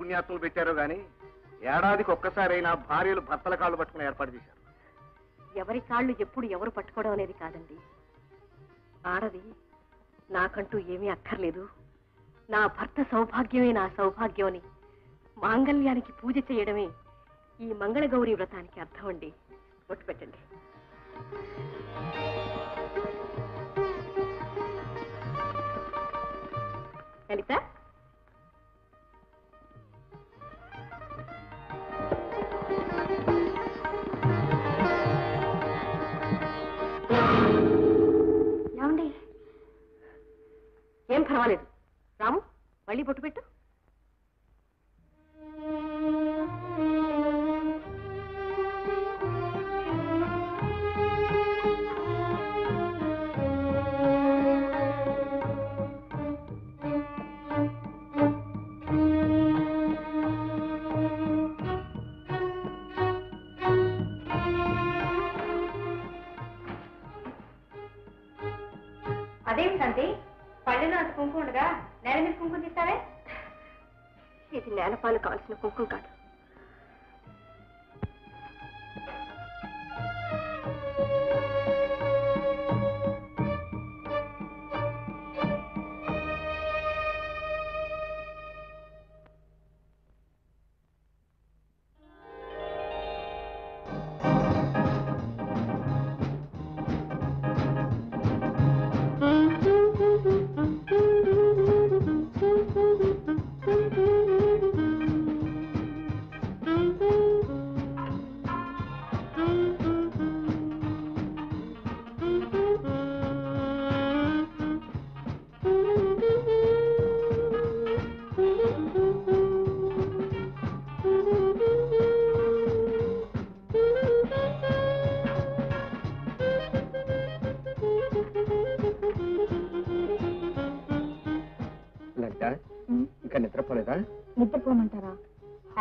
పుణ్యాత్మలు పెట్టారో గాని ఏడాదికి ఒక్కసారైనా భార్యలు భర్తల కాళ్ళు పట్టుకుని ఏర్పాటు చేశారు. ఎవరి కాళ్ళు ఎప్పుడు ఎవరు పట్టుకోవడం అనేది కాదండి. ఆడది నాకంటూ ఏమీ అక్కర్లేదు. నా భర్త సౌభాగ్యమే నా సౌభాగ్యం అని మాంగళ్యానికి పూజ చేయడమే ఈ మంగళగౌరి వ్రతానికి అర్థం అండి. ఒట్టు పెట్టండి లలిత ఏం పర్వాలేదు. రాము మళ్ళీ బొట్టు పెట్టు. అదేమిటండి కుంకుమ ఉండగా నేల మీద కుంకుమ తీస్తావే? ఇది నేలపాలు కావాల్సిన కుంకుమ కాదు.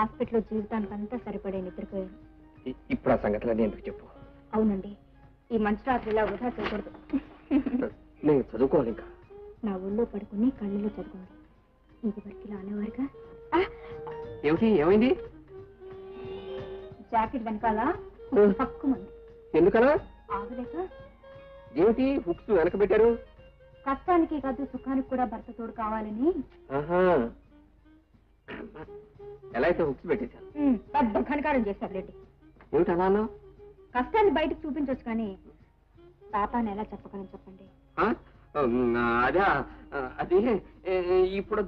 హాస్పిటల్లో జీవితానికంతా సరిపడే నిద్రపోయాను. ఇప్పుడు ఆ సంగతులన్నీ ఎందుకు చెప్పు? అవునండి ఈ మంచి రాత్రి ఇలా వృధా చేయకూడదు. నేను చదువుకోవాలి ఇంకా. నా ఒళ్ళో పడుకుని కళ్ళలో చదువుకోండి ఇది వరకు ఇలా అనేవారుగా? ఏమిటి? ఏమైంది? జాకెట్ వెనకాల తక్కువంది ఎందుకలా? ఆగలేక? ఏమిటి? హుక్స్ వెనక పెట్టారు? కష్టానికి కాదు సుఖానికి కూడా భర్త తోడు కావాలని. ఆహా. ఎలా అయితే హుక్స్ పెట్టేశారు? పెద్ద ఘనకారం చేశారు లేండి. ఏమిటి అలా అన్నావు? కష్టాన్ని బయటకు చూపించవచ్చు కానీ పాపాన్ని ఎలా చెప్పగలను చెప్పండి? అదా అది ఇప్పుడు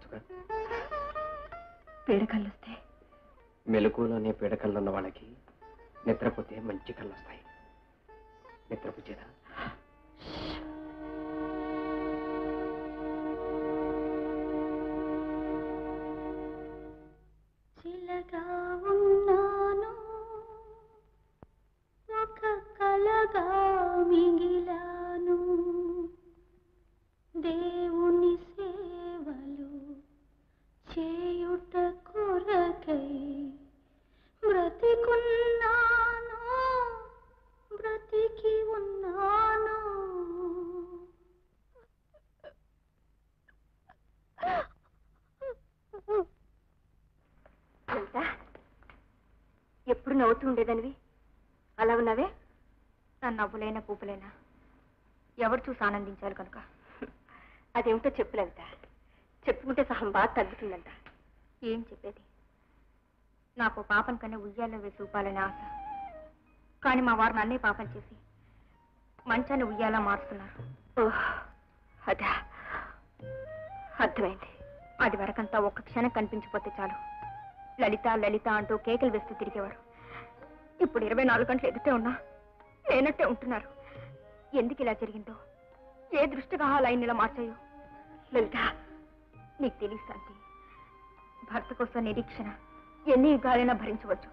కనొచ్చుగా పీడకళ్ళు వస్తే మెలకులోనే పీడకళ్ళు ఉన్న వాళ్ళకి నిద్రపోతే మంచి కళ్ళు వస్తాయి నిద్రపోచేదా చూసి ఆనందించాలి కనుక. అదేమిటో చెప్పు చెప్పుకుంటే సహం బాగా తగ్గుతుందంట. ఏం చెప్పేది? నాకు పాపం కన్నా ఉయ్యాల్లో వేసి ఊపాలని ఆశ. కానీ మా వారు నన్నే పాపం చేసి మంచాన్ని ఉయ్యాలా మారుస్తున్నారు. ఓహ్, అదా. అర్థమైంది. అది వరకంతా ఒక్క క్షణం కనిపించిపోతే చాలు. లలిత లలిత అంటూ కేకలు వేస్తూ తిరిగేవారు. ఇప్పుడు ఇరవై నాలుగు గంటలు ఎదుటే ఉన్నా లేనట్టే ఉంటున్నారు. ఎందుకు ఇలా జరిగిందో? ఏ దృష్టిగా ఆ లైన్ ఇలా మార్చాయో? లలిత నీకు తెలియదు శాంతి. భర్త కోసం నిరీక్షణ ఎన్ని యుగాలైనా భరించవచ్చు.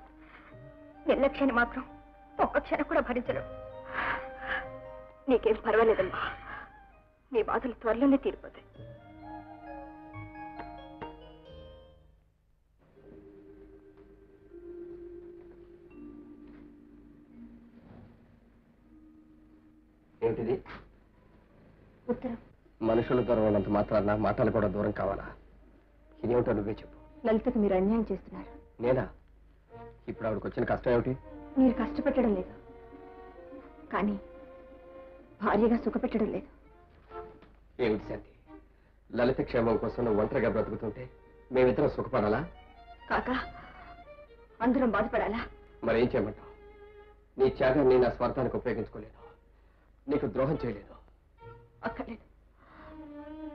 నిర్లక్ష్యాన్ని మాత్రం ఒక్క క్షణం కూడా భరించలేం నీకేం పర్వాలేదమ్మా. నీ బాధలు త్వరలోనే తీరిపోతాయి. ఏమిటిది? ఉత్తరం. మనుషులు దూరం ఉన్నంత మాత్రాన మాటలు కూడా దూరం కావాలా? ఇదేమిటో నువ్వే చెప్పు. లలితకు మీరు అన్యాయం చేస్తున్నారు. నేనా? ఇప్పుడు ఆవిడకి వచ్చిన కష్టం ఏమిటి? మీరు కష్టపెట్టడం లేదు. కానీ భార్యగా సుఖపెట్టడం లేదు. ఏమిటి శాంతి? లలిత క్షేమం కోసం నువ్వు ఒంటరిగా బ్రతుకుతుంటే మేమిద్దరం సుఖపడాలా? కాక అందరం బాధపడాలా? మరేం చేయమంటావు? నీ త్యాగాన్ని నా స్వార్థానికి ఉపయోగించుకోలేను నీకు ద్రోహం చేయలేను అక్కర్లేదు.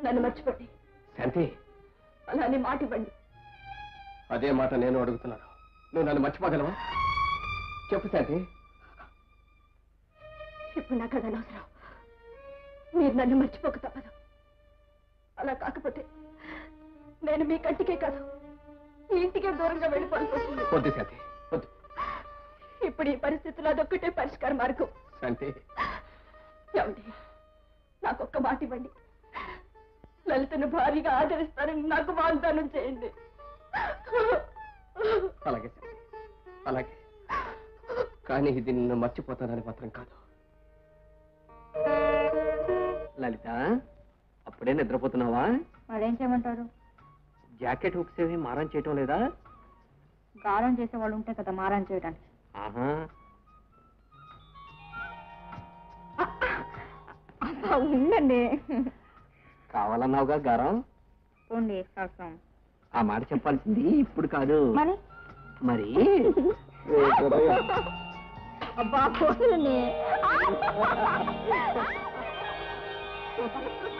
నన్ను మర్చిపోండి. శాంతి. అలా అని మాట ఇవ్వండి. అదే మాట నేను అడుగుతున్నాను. నువ్వు నన్ను మర్చిపోగలవా? చెప్పు శాంతి. ఇప్పుడు నాకు అది అనవసరం. మీరు నన్ను మర్చిపోక తప్పదు. అలా కాకపోతే నేను మీ కంటికే కాదు ఈ ఇంటికే దూరంగా వెళ్ళిపోవాల్సి వద్దు శాంతి వద్దు. ఇప్పుడు ఈ పరిస్థితిలో అదొక్కటే పరిష్కార మార్గం. శాంతి. ఏమండి? నాకు ఒక్క మాట ఇవ్వండి. లలితను భారీగా ఆదరిస్తానని నాకు వాగ్దానం చేయండి. అలాగే అలాగే. కానీ ఇది నిన్ను మర్చిపోతానని మాత్రం కాదు. లలిత అప్పుడే నిద్రపోతున్నావా? మరేం చేయమంటారు? జాకెట్ హుక్స్ ఏమీ మారం చేయటం లేదా? గారం చేసే వాళ్ళు ఉంటే కదా మారం చేయడానికి ఆహా. ఉండండి కావాలన్నావుగా గారం? పోండి శాస్త్రం ఆ మాట చెప్పాల్సింది ఇప్పుడు కాదు. మరి? మరి? అబ్బా పోండి *laughs*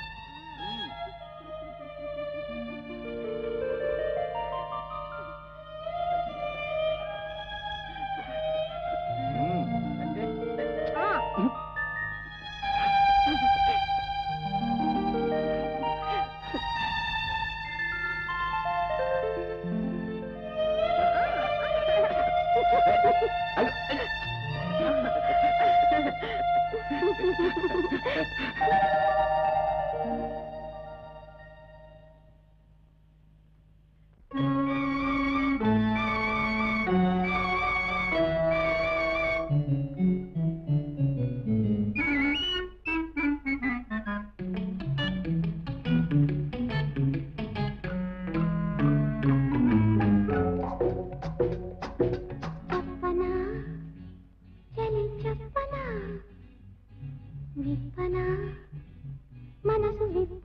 చెప్పనా? విప్పనా? మనసు విప్ప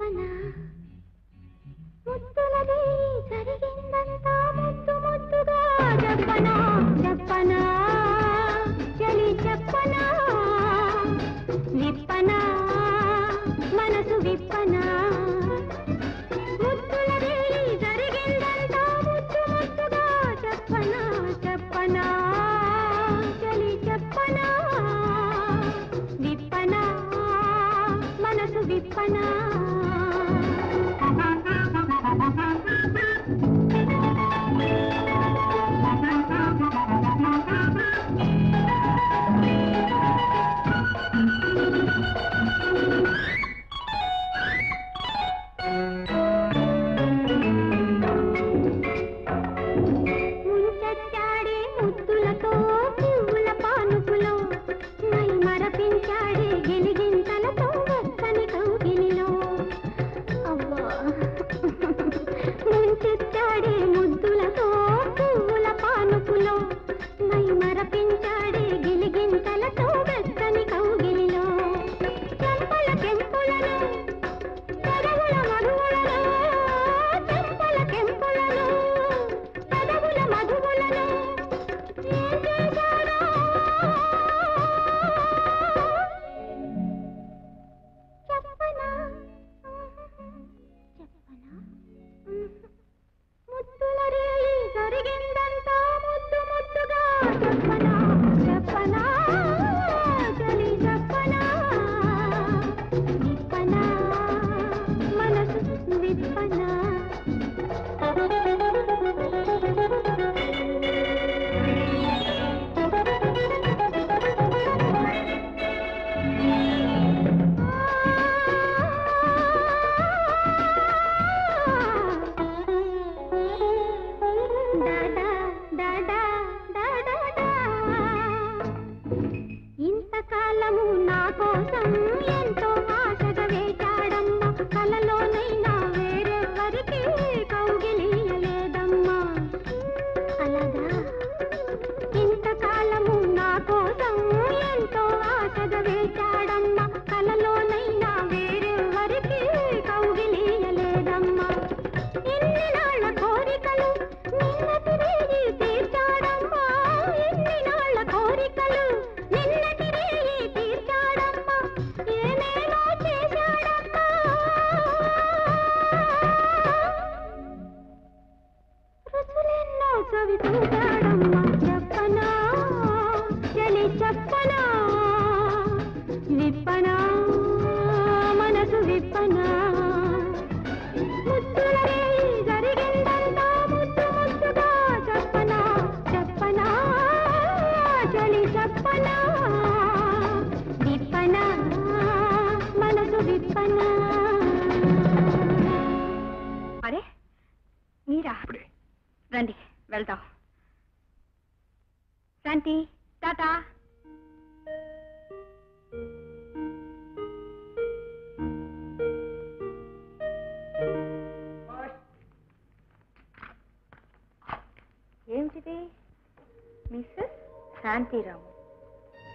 శాంతిరాము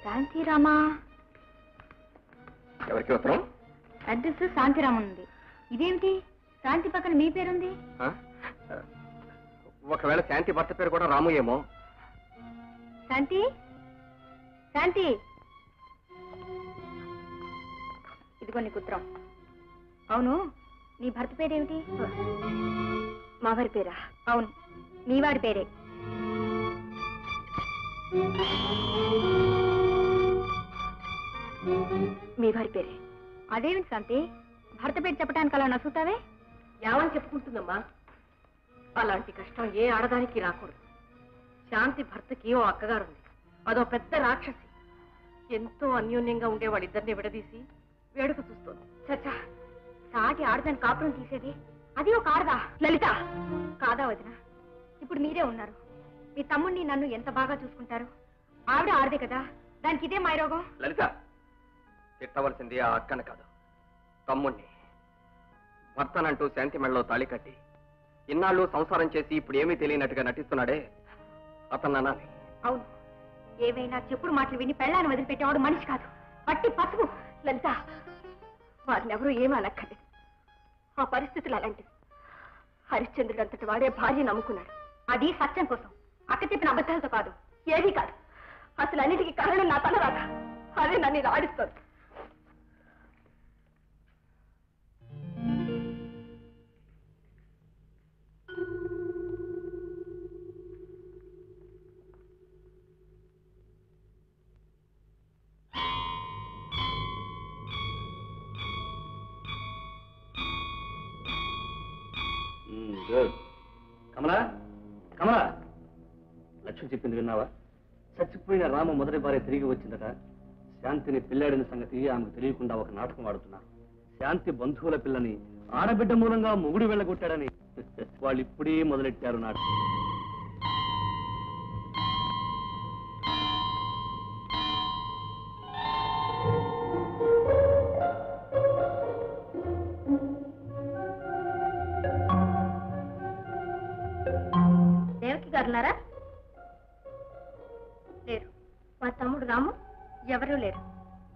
శాంతిరామా? ఎవరికి ఉత్తరం? అడ్రస్ శాంతిరామన్ ఉంది. ఇదేమిటి? శాంతి పక్కన మీ పేరుంది? ఆ? ఒకవేళ శాంతి భర్త పేరు కూడా రాము ఏమో. శాంతి? శాంతి? ఇదిగో నీకు ఉత్తరం. అవును నీ భర్త పేరేమిటి? మా వారి పేరా? అవును మీ వారి పేరే. మీ వారి పేరే? అదేమిటి శాంతి? భర్త పేరు చెప్పడానికి అలా నసుగుతావే ఏమని చెప్పుకుంటుందమ్మా. అలాంటి కష్టం ఏ ఆడదానికి రాకూడదు. శాంతి భర్తకి ఓ అక్కగారుంది. అదో పెద్ద రాక్షసి. ఎంతో అన్యోన్యంగా ఉండే వాళ్ళిద్దరిని విడదీసి వేడుక చూస్తోంది. చచ్చా సాటి ఆడదాని కాపురం తీసేది. అది ఒక ఆడదా? లలిత! కాదా వదిన? ఇప్పుడు మీరే ఉన్నారు. మీ తమ్ముడిని నన్ను ఎంత బాగా చూసుకుంటారు? ఆవిడ ఆడదే కదా. దానికి ఇదే మైరోగం లలిత తిట్టవలసింది ఆ అక్కన కాదు. తమ్ముణ్ణి. భర్తనంటూ శాంతి మెడలో తాళి కట్టి ఇన్నాళ్ళు సంసారం చేసి ఇప్పుడు ఏమీ తెలియనట్టుగా నటిస్తున్నాడే అతను అనాలి. అవును. ఏవైనా చెప్పుడు మాటలు విని పెళ్ళాన్ని వదిలిపెట్టేవాడు మనిషి కాదు. పట్టి పసుపు. లలిత వారిని ఎవరూ ఏమీ అనక్కర్లేదు. ఆ పరిస్థితులు అలాంటివి. హరిశ్చంద్రుడు అంతటి వాడే భార్య నమ్ముకున్నాడు. అది సత్యం కోసం. అక్క చెప్పిన అబద్ధాలతో కాదు ఏవీ కాదు. అసలు అన్నిటికీ కారణం నా తల రాక అదే నన్ను ఇలా సాక్ష్యం చెప్పింది విన్నావా? చచ్చిపోయిన రామ మొదటి భార్య తిరిగి వచ్చిందట. శాంతిని పెళ్ళాడిన సంగతి ఆమెకు తెలియకుండా ఒక నాటకం ఆడుతున్నారు శాంతి బంధువుల పిల్లని ఆడబిడ్డ మూలంగా మొగుడు వెళ్ళగొట్టాడని. *laughs* వాళ్ళు ఇప్పుడే మొదలెట్టారు నాటకం. ఎవరూ లేరు.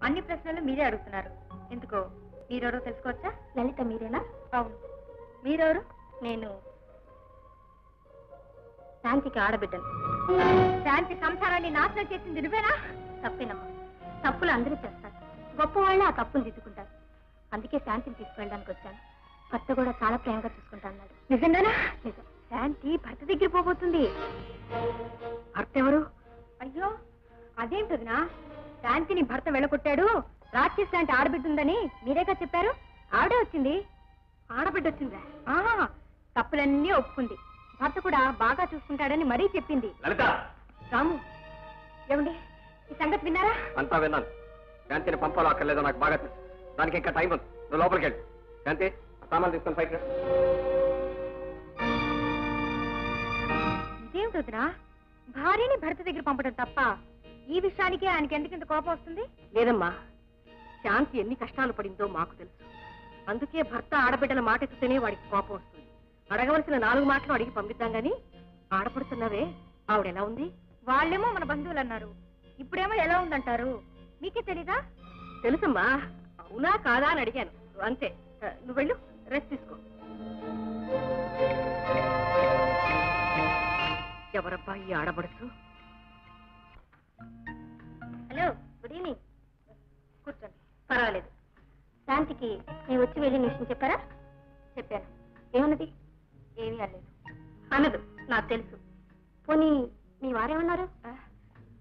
అన్ని ప్రశ్నలు మీరే అడుగుతున్నారు. ఎందుకో మీరెవరో తెలుసుకోవచ్చా? లలిత మీరేనా? అవును. మీరెవరు? నేను శాంతికి ఆడబిడ్డను. శాంతి సంసారాన్ని నాశనం చేసింది నువ్వేనా? తప్పేనమ్మా. తప్పులు అందరూ చేస్తారు. గొప్ప వాళ్ళు ఆ తప్పులు దిద్దుకుంటారు. అందుకే శాంతిని తీసుకువెళ్ళడానికి వచ్చాను. భర్త కూడా చాలా ప్రేమగా చూసుకుంటా అన్నాడు నిజంగానా? నిజం. శాంతి భర్త దగ్గర పోబోతుంది. భర్త ఎవరు అయ్యో అదేంటదినా శాంతిని భర్త వెళ్ళగొట్టాడు. రాక్షస్ లాంటి ఆడబిడ్డ ఉందని మీరేగా చెప్పారు? ఆవిడే వచ్చింది. ఆడబిడ్డ వచ్చిందా? ఆహా తప్పులన్నీ ఒప్పుకుంది. భర్త కూడా బాగా చూసుకుంటాడని మరీ చెప్పింది. లలిత! రాము ఏమండి? ఈ సంగతి విన్నారా? అంతా విన్నాను. శాంతిని పంపాలో అక్కర్లేదో నాకు బాగా తెలుసు. దానికి ఇంకా టైం ఉంది. నువ్వు లోపలికి వెళ్ళు. శాంతి ఆ సామాన్లు తీసుకొని పైకి. ఇదేమిటొద్దునా భార్యని భర్త దగ్గర పంపడం తప్ప ఈ విషయానికి ఆయనకి ఎందుకింత కోపం వస్తుంది? లేదమ్మా. శాంతి ఎన్ని కష్టాలు పడిందో మాకు తెలుసు. అందుకే భర్త ఆడబిడ్డల మాట ఎత్తుతేనే వాడికి కోపం వస్తుంది. అడగవలసిన నాలుగు మాటలు అడిగి పంపిద్దాం గాని ఆడపడుతున్నవే ఆవిడ ఎలా ఉంది? వాళ్ళేమో మన బంధువులు అన్నారు ఇప్పుడేమో ఎలా ఉందంటారు? మీకే తెలీదా? తెలుసమ్మా. అవునా కాదా అని అడిగాను. అంతే. నువ్వు వెళ్ళు. రెస్ట్ తీసుకో. ఎవరబ్బా ఈ ఆడబడుచు హలో గుడ్ ఈవినింగ్. కూర్చోండి. పర్వాలేదు. శాంతికి నేను వచ్చి వెళ్ళిన విషయం చెప్పారా? చెప్పాను. ఏమన్నది? ఏమీ అనలేదు. అనదు నాకు తెలుసు. పోనీ మీ వారేమన్నారు?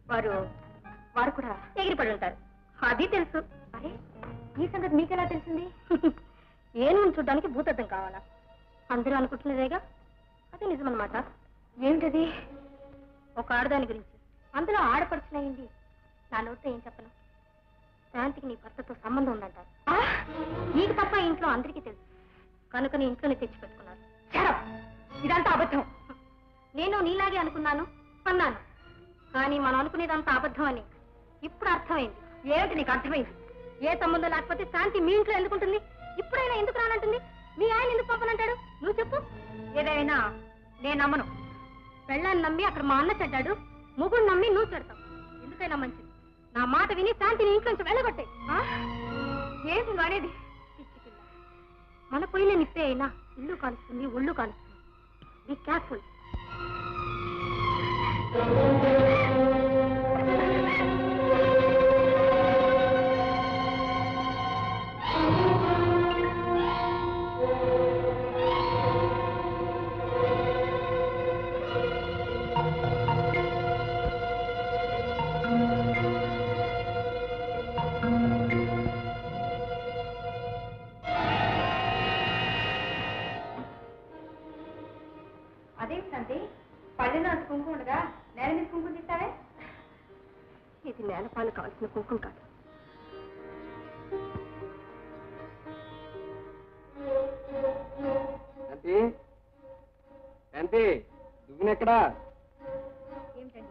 వారు వారు కూడా ఎగిరిపడి ఉంటారు. అది తెలుసు. అరే ఈ సంగతి మీకెలా తెలిసింది? *laughs* ఏనుగును చూడడానికి భూతద్దం కావాలా? అందరూ అనుకుంటున్నదేగా? అది నిజమన్నమాట. ఏమిటది? ఒక ఆడదాని గురించి. అందులో ఆడపడుచునయింది నా నోటితో ఏం చెప్పను? శాంతికి నీ భర్తతో సంబంధం ఉందంటారు. నీకు తప్ప ఇంట్లో అందరికీ తెలుసు. కనుక నీ ఇంట్లోనే తెచ్చి పెట్టుకున్నారు ఇదంతా అబద్ధం. నేను నీలాగే అనుకున్నాను అన్నాను. కానీ మనం అనుకునేదంతా అబద్ధం అని ఇప్పుడు అర్థమైంది. ఏమిటి నీకు అర్థమైంది? ఏ సంబంధం లేకపోతే శాంతి మీ ఇంట్లో ఎందుకుంటుంది ఇప్పుడైనా ఎందుకు రానంటుంది? మీ ఆయన ఎందుకు పంపనంటాడు? నువ్వు చెప్పు. ఏదైనా నేను నమ్మను. పెళ్ళాన్ని నమ్మి అక్కడ మా అన్న చెడ్డాడు. ముగ్గురు నమ్మి నువ్వు చెడతావు. ఎందుకైనా మంచిది. నా మాట విని శాంతిని ఇంట్లోంచి వెళ్ళగొట్టే. ఏంటి వాడేది మన పొయ్యిలే నిప్పే అయినా ఇల్లు కాలుస్తుంది ఒళ్ళు కాలుస్తుంది. బి కేర్ఫుల్ మీద కుంకుమ తీస్తావే? ఇది నేలపాలు కావాల్సిన కుంకుమ కాదు. శాంతి? శాంతి దువ్వునెక్కడా ఏమిటండి?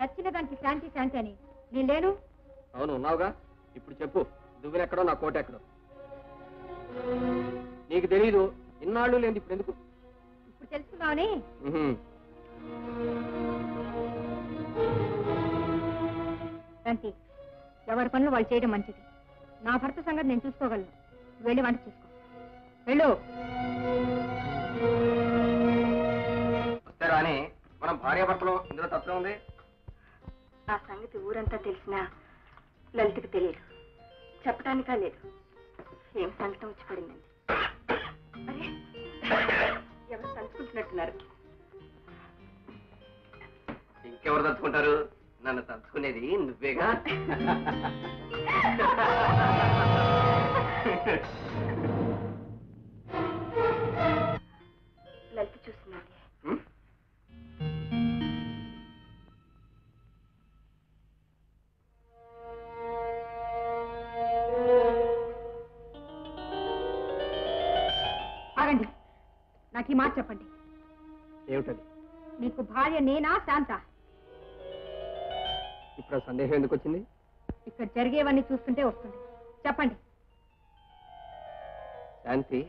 నచ్చిన దానికి శాంతి శాంతి అని. నేను లేను? అవును ఉన్నావుగా? ఇప్పుడు చెప్పు దువ్వునెక్కడో నా కోట ఎక్కడో? నీకు తెలీదు ఇన్నాళ్ళు లేదు ఇప్పుడు ఎందుకు? ఇప్పుడు తెలుసుకుందామని. శాంతి ఎవరి పనులు వాళ్ళు చేయడం మంచిది. నా భర్త సంగతి నేను చూసుకోగలను. వెళ్ళి వంట చూసుకో. వెళ్ళు. వస్తారా అని? మనం భార్యాభర్తలు ఇందులో తప్పే ఉంది. ఆ సంగతి ఊరంతా తెలిసినా లలితకు తెలియదు. చెప్పడానికా లేదు. ఏం సంకటం వచ్చి పడిందండి? అరే ఎవరు తలుచుకుంటున్నట్టున్నారు ఇంకెవరు తలుచుకుంటారు? నన్ను తలుచుకునేది నువ్వేగా? లలిత? ఆగండి. నాకు ఈ మాట చెప్పండి. ఏమిటది? నీకు భార్య నేనా శాంత? ఇప్పుడు ఆ సందేహం ఎందుకు వచ్చింది? ఇక్కడ జరిగేవన్నీ చూస్తుంటే వస్తుంది. చెప్పండి. శాంతి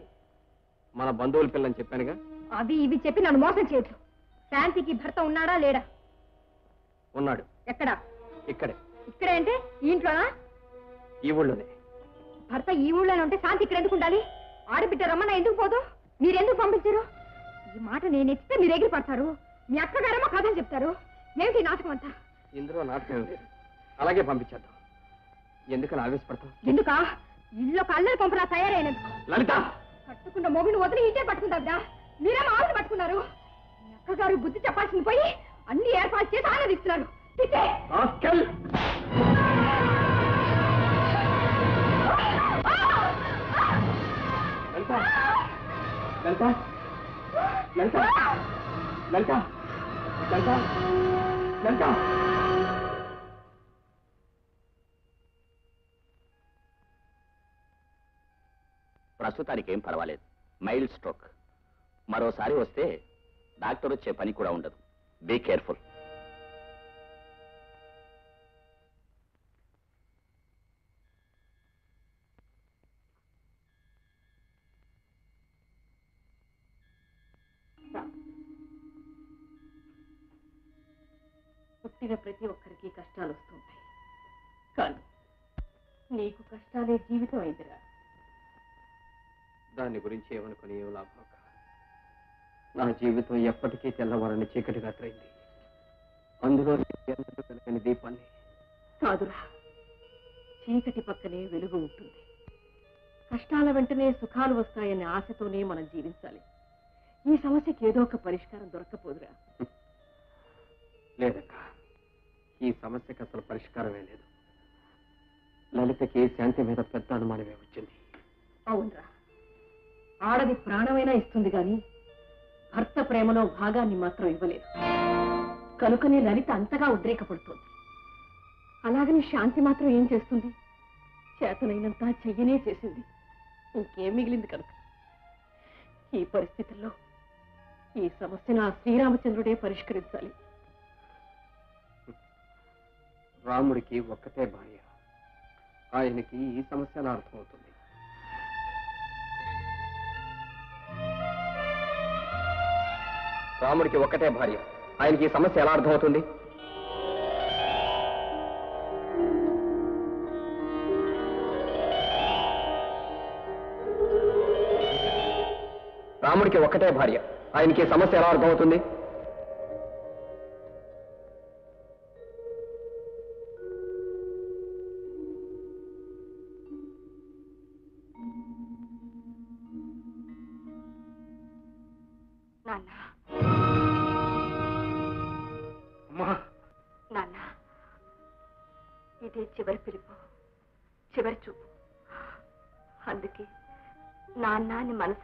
మన బంధువుల పిల్లని చెప్పానుగా? అవి ఇవి చెప్పి నన్ను మోసం చేయొద్దు. శాంతికి భర్త ఉన్నాడా లేడా? ఉన్నాడు. ఎక్కడా? ఇక్కడే. ఇక్కడే అంటే ఈ ఇంట్లోనా? ఈ ఊళ్ళోనే. భర్త ఈ ఊళ్ళోనే ఉంటే శాంతి ఇక్కడ ఎందుకు ఉండాలి? ఆడబిడ్డ రమ్మన్న ఎందుకు పోదు? మీరెందుకు పంపించారు? ఈ మాట నేను ఎత్తితే మీరు ఎగిరి పడతారు మీ అక్కగారేమో కథలు చెప్తారు. ఏమిటి నాటకం అంతా? ఇందులో నాటకం లేదు. అలాగే పంపించేద్దాం. ఎందుకని ఆవేశపడతావు? ఎందుకా? ఇల్లు కళ్ళని పంపరా తయారైనందుకు. లలిత! కట్టుకున్న మొగుని వదిలి ఇంటే పట్టుకుందా మీరేమో ఆవిడ పట్టుకున్నారు? అక్కగారు బుద్ధి చెప్పాల్సింది పోయి అన్ని ఏర్పాటు చేసి ఆనందిస్తున్నారు! లలిత! లలిత! లలిత! లలిత! లలిత! ప్రస్తుతానికి ఏం పర్వాలేదు. మైల్డ్ స్ట్రోక్ మరోసారి వస్తే డాక్టర్ వచ్చే పని కూడా ఉండదు. బీ కేర్ఫుల్ పుట్టిన ప్రతి ఒక్కరికి కష్టాలు వస్తుంటాయి కానీ నీకు కష్టాలే జీవితం అయిందిరా. దాని గురించి ఏమనుకుని ఏం లాభం. నా జీవితం ఎప్పటికీ తెల్లవారని చీకటి రాత్రైంది అందులో వెలగని దీపాన్ని? కాదురా చీకటి పక్కనే వెలుగు ఉంటుంది. కష్టాల వెంటనే సుఖాలు వస్తాయనే ఆశతోనే మనం జీవించాలి. ఈ సమస్యకి ఏదో ఒక పరిష్కారం దొరకపోదురా లేదక్క ఈ సమస్యకి అసలు పరిష్కారమే లేదు. లలితకి శాంతి మీద పెద్ద అనుమానమే వచ్చింది. అవునరా. ఆడది ప్రాణమైనా ఇస్తుంది గాని భర్త ప్రేమలో భాగాన్ని మాత్రం ఇవ్వలేదు. కనుకనే లలిత అంతగా ఉద్రేకపడుతోంది. అలాగని శాంతి మాత్రం ఏం చేస్తుంది? చేతనైనంత చెయ్యనే చేసింది. ఇంకేం మిగిలింది కనుక? ఈ పరిస్థితుల్లో ఈ సమస్యను ఆ శ్రీరామచంద్రుడే పరిష్కరించాలి. రాముడికి ఒక్కతే భార్య. ఆయనకి ఈ సమస్య అర్థమవుతుంది. రాముడికి ఒక్కటే భార్య. ఆయనకి ఈ సమస్య ఎలా అర్థమవుతుంది? రాముడికి ఒక్కటే భార్య. ఆయనకి సమస్య ఎలా అర్థమవుతుంది?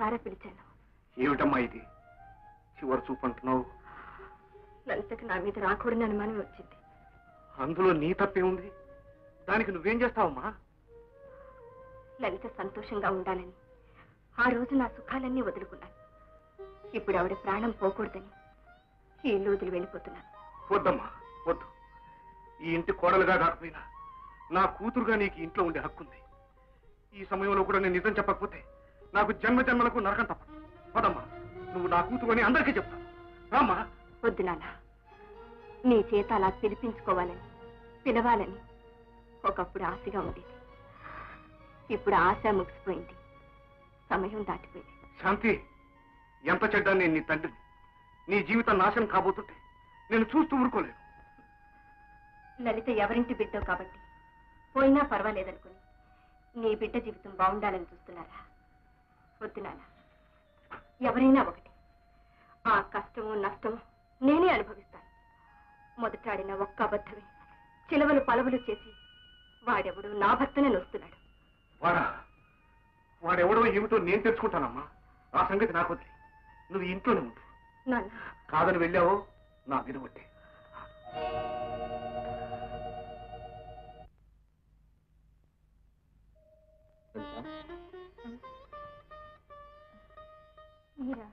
మనసారా పిలిచాను. ఏమిటమ్మా ఇది? చివరి చూపు అంటున్నావు? లలితకి నా మీద రాకూడని అనుమానం వచ్చింది. అందులో నీ తప్పే ఉంది? దానికి నువ్వేం చేస్తావమ్మా? లలిత సంతోషంగా ఉండాలని ఆ రోజు నా సుఖాలన్నీ వదులుకున్నాను. ఇప్పుడు ఆవిడ ప్రాణం పోకూడదని ఈ ఇల్లు వదిలి వెళ్ళిపోతున్నాను. వద్దమ్మా వద్దు. ఈ ఇంటి కోడలుగా కాకపోయినా నా కూతురుగా నీకు ఇంట్లో ఉండే హక్కుంది. ఈ సమయంలో కూడా నేను నిజం చెప్పకపోతే నాకు జన్మ జన్మలకు నరకం తప్ప. పదమ్మా నువ్వు నా కూతురు అని అందరికీ చెప్తాను. రామ్మా. వద్దు నాన్న. నీ చేత అలా పిలిపించుకోవాలని పిలవాలని ఒకప్పుడు ఆశగా ఉండేది. ఇప్పుడు ఆశ ముగిసిపోయింది. సమయం దాటిపోయింది. శాంతి ఎంత చెడ్డా నేను నీ తండ్రిని. నీ జీవితం నాశనం కాబోతుంటే నేను చూస్తూ ఊరుకోలేను. లలిత ఎవరింటి బిడ్డో కాబట్టి పోయినా పర్వాలేదనుకుని నీ బిడ్డ జీవితం బాగుండాలని చూస్తున్నారా? వద్దు నాన్న. ఎవరైనా ఒకటి. ఆ కష్టము నష్టము నేనే అనుభవిస్తాను. మొదట ఆడిన ఒక్క అబద్ధమే. చిలవలు పలవలు చేసి వాడెవడు నా భర్తనే నొస్తున్నాడు. వాడా? వాడెవడో ఏమిటో నేను తెచ్చుకుంటానమ్మా ఆ సంగతి నాకు వదిలి నువ్వు ఇంట్లోనే ఉండు. నాన్న. కాదని వెళ్ళావో నా మీద ఒట్టే. మీరా?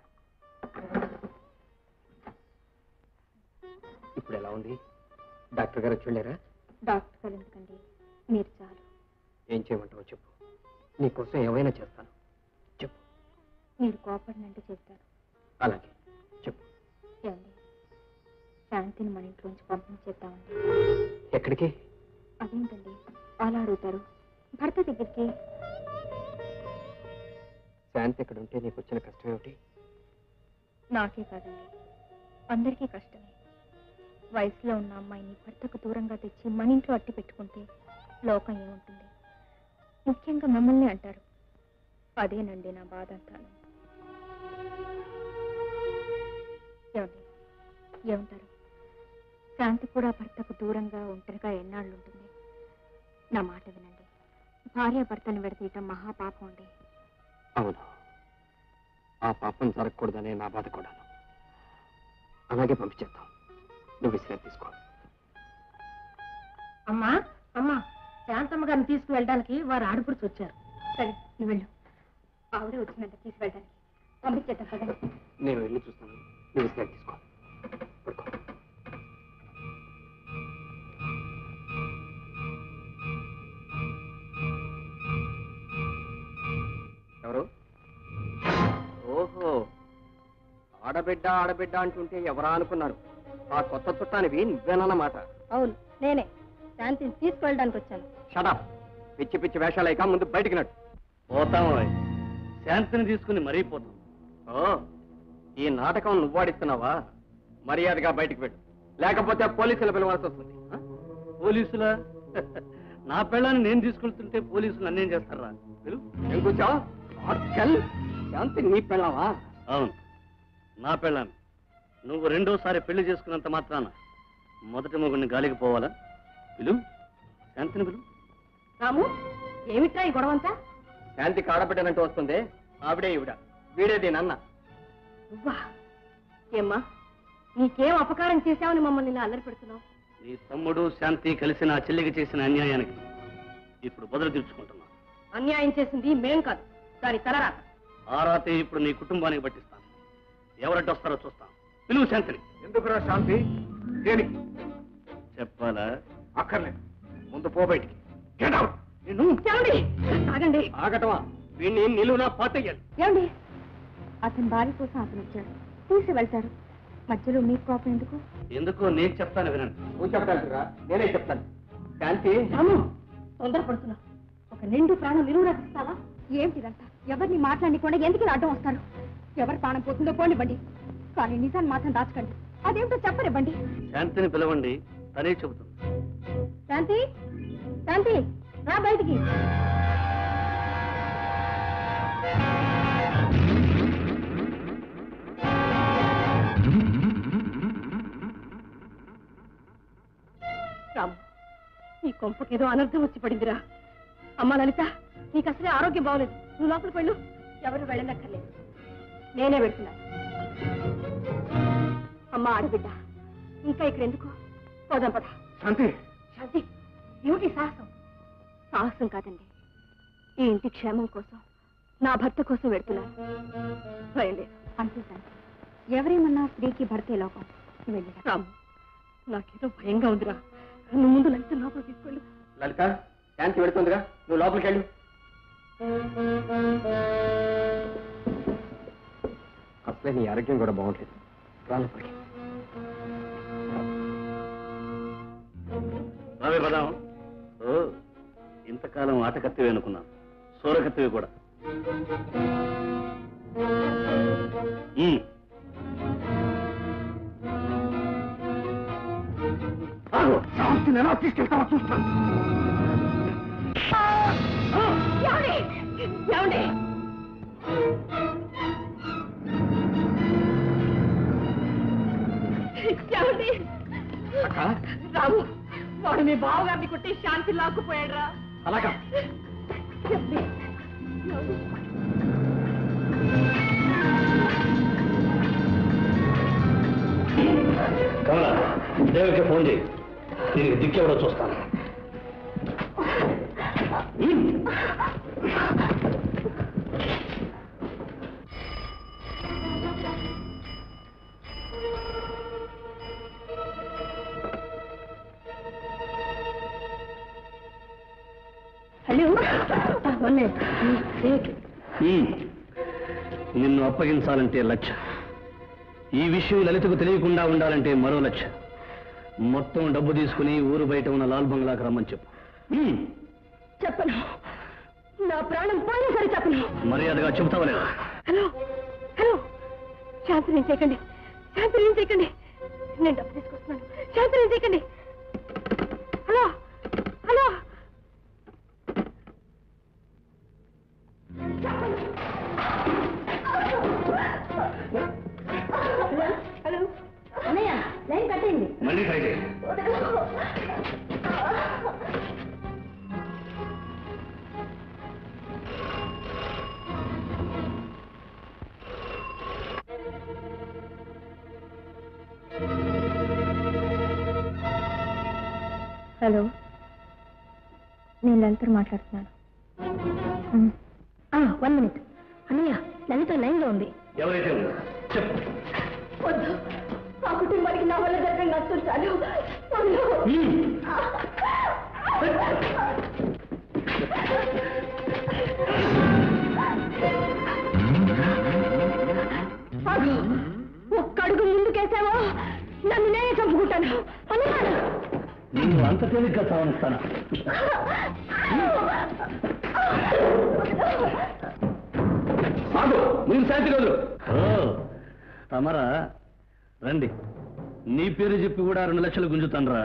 ఇప్పుడు ఎలా ఉంది? డాక్టర్ గారు చూడలేరా డాక్టర్ గారు ఎందుకండి? మీరు చాలు. ఏం చేయమంటావో చెప్పు. నీకోసం ఏమైనా చేస్తాను. చెప్పు. మీరు కోపడినంటే చెప్తారు. అలాగే. చెప్పు. ఏమండి? శాంతిని మన ఇంట్లోంచి పంపించేద్దామండి ఎక్కడికి? అదేంటండి? అలా అడుగుతారు. భర్త దగ్గరికి? శాంతి ఇక్కడ ఉంటే నీకు వచ్చిన కష్టం ఏమిటి? నాకే కాదండి. అందరికీ కష్టమే. వయసులో ఉన్న అమ్మాయిని భర్తకు దూరంగా తెచ్చి మన ఇంట్లో అట్టి పెట్టుకుంటే లోకం ఏముంటుంది? ముఖ్యంగా మమ్మల్ని అంటారు. అదేనండి నా బాధ అంటాను ఏమండి? ఏమంటారు? శాంతి కూడా భర్తకు దూరంగా ఒంటరిగా ఎన్నాళ్ళు ఉంటుంది నా మాట వినండి. భార్య భర్తను విడతీయటం మహాపాపం అండి. అవును. ఆ పాపం జరగకూడదనే నా బాధ కూడాను. అలాగే పంపించేద్దాం. నువ్వు విశ్రాంతి తీసుకో. అమ్మా అమ్మా. శాంతమ్మ గారిని తీసుకువెళ్ళడానికి వారు ఆడపడుచు వచ్చారు. సరే నువ్వు వెళ్ళు. ఆవిడే వచ్చిందంట తీసుకువెళ్ళడానికి. పంపించేద్దాం నేను వెళ్ళి చూస్తాను. నువ్వు విశ్రాంతి తీసుకో. పడుకో. ఆడబిడ్డ ఆడబిడ్డ అంటుంటే ఎవరా అనుకున్నారు? ఆ కొత్త చుట్టానివి నువ్వేనన్నమాట. అవును నేనే. శాంతిని తీసుకువెళ్ళడానికి వచ్చాను. షడప్ పిచ్చి పిచ్చి వేషాలేక ముందు బయటికి నడు. పోతాం. శాంతిని తీసుకుని మరీ పోతాం. ఓ ఈ నాటకం నువ్వు వాడిస్తున్నావా మర్యాదగా బయటికి వెళ్ళు. లేకపోతే పోలీసులు పిలవాల్సి వస్తుంది? పోలీసులా? *laughs* నా పెళ్ళాన్ని నేను తీసుకెళ్తుంటే పోలీసులు నన్నేం చేస్తారా? శాంతి నీ పెళ్ళావా? అవును. నా పెళ్ళాన్ని. నువ్వు రెండోసారి పెళ్ళి చేసుకున్నంత మాత్రాన మొదటి మొగుడిని గాలికి పోవాలా? పిలు. శాంతిని పిలు. రాము ఏమిట్రా ఈ గొడవంతా? శాంతికి ఆడబిడ్డనంటూ వస్తుంది. ఆవిడే ఈవిడ. వీడే దీని అన్న నువ్వా ఏమ్మా నీకేం అపకారం చేశావని మమ్మల్ని ఇలా అల్లరి పెడుతున్నావు? నీ తమ్ముడు శాంతి కలిసి నా చెల్లికి చేసిన అన్యాయానికి ఇప్పుడు బదులు తీర్చుకుంటున్నా అన్యాయం చేసింది మేం కాదు దాని తలరాత. ఆ రాతే ఇప్పుడు నీ కుటుంబానికి పట్టిస్తాను. ఎవరంటే వస్తారో చూస్తాం. పిలువు శాంతిని. ఎందుకురా శాంతి? దేనికి? చెప్పాలా? అక్కర్లేదు. ముందు పో బయటికి. నిన్ను? ఏమండి? ఆగండి. ఆగటమా? వీడిని నిలువునా పాతయ్యాలి ఏమండి? అతని భార్య కోసం అతను వచ్చాడు. తీసి వెళ్తారు మధ్యలో మీకు కోపం ఎందుకు? ఎందుకో నేను చెప్తాను వినండి. నువ్వు చెప్తానురా నేనే చెప్తాను. శాంతి? తొందరపడుతున్నా. ఒక నిండు ప్రాణం నిలువు రక్షిస్తావా ఏమిటిదంతా? ఎవరిని మాట్లాడకుండా ఎందుకు ఇలా అడ్డం వస్తారు? ఎవరి ప్రాణం పోతుందో పోనివ్వండి కానీ నిజాన్ని మాత్రం దాచకండి. అదేమిటో చెప్పనివ్వండి శాంతిని పిలవండి తనే చెబుతుంది. శాంతి శాంతి రా బయటికి. రాము నీ కొంపకేదో అనర్థం వచ్చి పడిందిరా. అమ్మా లలిత నీకు అసలే ఆరోగ్యం బాగోలేదు. నువ్వు లోపలికి వెళ్ళు. ఎవరు వెళ్ళనక్కర్లేదు. నేనే వెళ్తున్నా అమ్మ ఆడబిడ్డ ఇంకా ఇక్కడ ఎందుకు? పోదాం పద. శాంతి. శాంతి ఏమిటి సాహసం? సాహసం కాదండి ఈ ఇంటి క్షేమం కోసం నా భర్త కోసం భయం లేదు. అంతే సార్ ఎవరేమన్నా స్త్రీకి భర్తే లోకం? వెళ్ళిరా. రాము నాకేదో భయంగా ఉందిరా. నువ్వు ముందు లలిత లోపల తీసుకెళ్ళు. లలిత శాంతి పెడుతుందిగా నువ్వు లోపలికి వెళ్ళు అసలే నీ ఆరోగ్యం కూడా బాగుంటుంది రా లోపలికి రావే పదాం. ఓ ఇంతకాలం ఆటకత్తివే అనుకున్నాను. సూరకత్తివి కూడా. ఉమ్. ఆగు. శాంతిని ఎలా తీసుకెళ్తావో చూస్తాను. ఏమండి? ఏమండి? రాము వాడు మీ బావగారిని కొట్టి శాంతి లాక్కుపోయాడు రా అలాగా కమల దేవికి ఫోన్ చేయి. దీనికి దిక్కెవడో చూస్తాను నిన్ను అప్పగించాలంటే లక్ష్య ఈ విషయం లలితకు తెలియకుండా ఉండాలంటే మరో లక్ష్య మొత్తం డబ్బు తీసుకుని ఊరు బయట ఉన్న లాల్ బంగ్లాకి రమ్మని చెప్పు. ఉమ్. చెప్పను. నా ప్రాణం పోయినా సరే చెప్పను. మర్యాదగా చెబుతావా లేదా? హలో. హలో. శాంతి నేను చేయకండి. శాంతి నేను చేయకండి. నేను డబ్బు తీసుకొస్తున్నాను. శాంతి నేను చేయకండి. హలో. హలో. హలో. అన్నయ్య లైన్ కట్టేయండి మళ్ళీ ట్రై చేయి హలో. నేను లలిత మాట్లాడుతున్నాను. వన్ మినిట్ అన్నయ్య లలిత లైన్లో ఉంది. ఎవరైతే చెప్పు. వద్దు. ఆ కుటుంబానికి నా వల్ల జరిగిన నష్టం చాలు. వద్దు. ఆగు. ఒక్క అడుగు ముందుకేసావో? నన్ను నేనే చంపుకుంటాను. అన్నయ్య నిన్ను అంత తేలిగ్గా చావనిస్తాను ఆగు మీరు శాంతి రోజు. తమరా రండి. నీ పేరు చెప్పి కూడా రెండు లక్షలు గుంజుతానరా.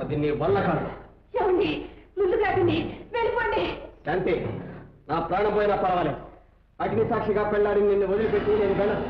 అది నీ వల్ల కాదు. శాంతి నా ప్రాణం పోయినా పర్వాలేదు. అగ్ని సాక్షిగా పెళ్ళాడి నిన్ను వదిలిపెట్టి నేను వెళ్ళను.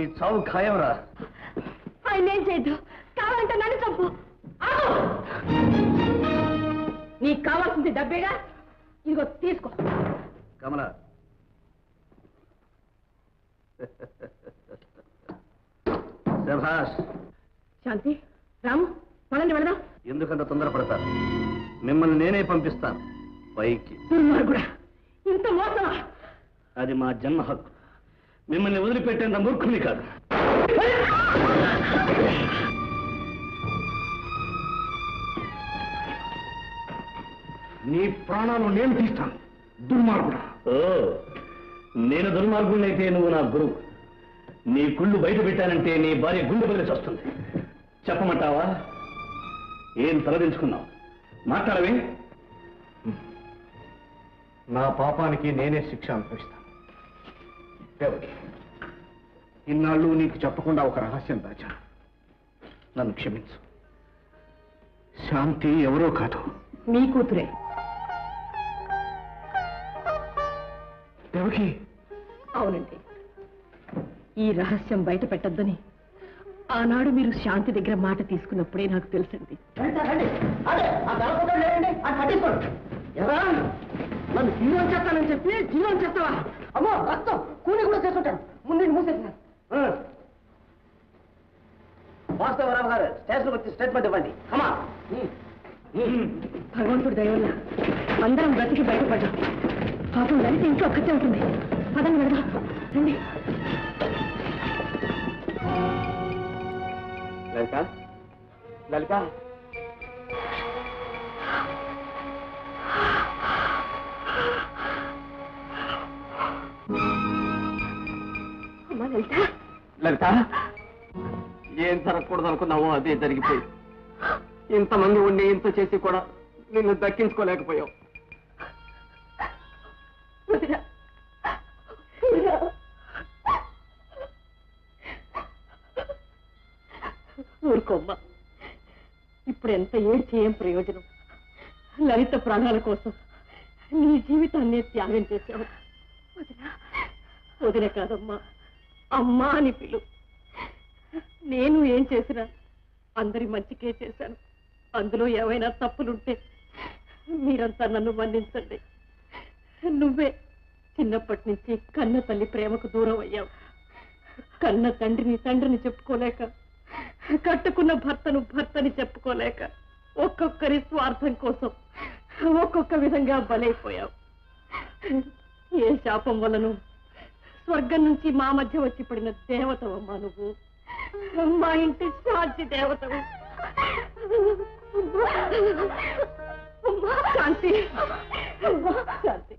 నీ చావు ఖాయంరా. ఆయన ఏం చేయొద్దు. కావాలంటే నన్ను చంపు. ఆగు! నీకు కావాల్సింది డబ్బేగా? ఇదిగో తీసుకో. కమల. శభాష్. శాంతి రాము పదండి వెళదాం. ఎందుకంత తొందరపడతారు మిమ్మల్ని నేనే పంపిస్తాను. పైకి. దుర్మార్గుడా ఇంత మోసమా? అది మా జన్మ హక్కు. మిమ్మల్ని వదిలిపెట్టేంత మూర్ఖుని కాదు. నీ ప్రాణాలు నేను తీస్తాను. దుర్మార్గుడు. ఓ నేను దుర్మార్గుడినైతే నువ్వు నా గురువు. నీ కుళ్ళు బయట పెట్టానంటే నీ భార్య గుండె బదిలేసి వస్తుంది చెప్పమంటావా? ఏం తలదించుకున్నావు? మాట్లాడవే. నా పాపానికి నేనే శిక్ష అనుభవిస్తాను దేవకి ఇన్నాళ్ళు నీకు చెప్పకుండా ఒక రహస్యం దాచాను. నన్ను క్షమించు. శాంతి ఎవరో కాదు. మీ కూతురే. దేవకి అవునండి. ఈ రహస్యం బయట పెట్టద్దని ఆనాడు మీరు శాంతి దగ్గర మాట తీసుకున్నప్పుడే నాకు తెలుసండి. నన్ను జీవం చేస్తానని చెప్పి జీవం చేస్తావా? అమ్మో రక్తం కూలి కూడా చేసుకుంటాను ముందు మూసేసిన వాస్తవరావు గారు స్టేషన్ వచ్చి స్టేట్మెంట్ ఇవ్వండి. అమ్మా భగవంతుడి దయ వల్ల అందరం బ్రతికి బయటపడ్డాం. పాపం లలిత ఇంట్లో ఒక్కతే ఉంటుంది. పదండి వెళదాం. రండి. లలిత? లలిత? లలిత లలిత ఏం జరగకూడదు అనుకున్నావో అదే జరిగిపోయి ఇంతమంది ఉండి ఇంత చేసి కూడా నిన్ను దక్కించుకోలేకపోయావు. ఊరుకోమ్మ. ఇప్పుడు ఎంత ఏడ్చి ఏం ప్రయోజనం? లలిత ప్రాణాల కోసం నీ జీవితాన్ని త్యాగం చేశావు. వదిన వదిన కాదమ్మా. అమ్మా అని పిలు. నేను ఏం చేసినా అందరి మంచికే చేశాను. అందులో ఏమైనా తప్పులుంటే మీరంతా నన్ను మన్నించండి. నువ్వే చిన్నప్పటి నుంచి కన్న తల్లి ప్రేమకు దూరం అయ్యావు. కన్న తండ్రిని తండ్రిని చెప్పుకోలేక కట్టుకున్న భర్తను భర్తని చెప్పుకోలేక ఒక్కొక్కరి స్వార్థం కోసం ఒక్కొక్క విధంగా బలైపోయావు. ఏ శాపం వలనూ స్వర్గం నుంచి మా మధ్య వచ్చి పడిన దేవతవమ్మా నువ్వు. మా ఇంటి శాంతి దేవతవు. శాంతి. శాంతి.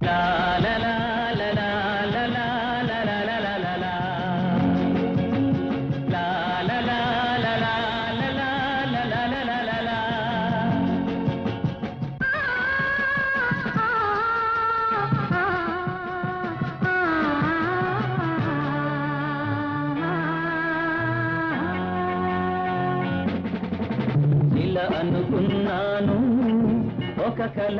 కళ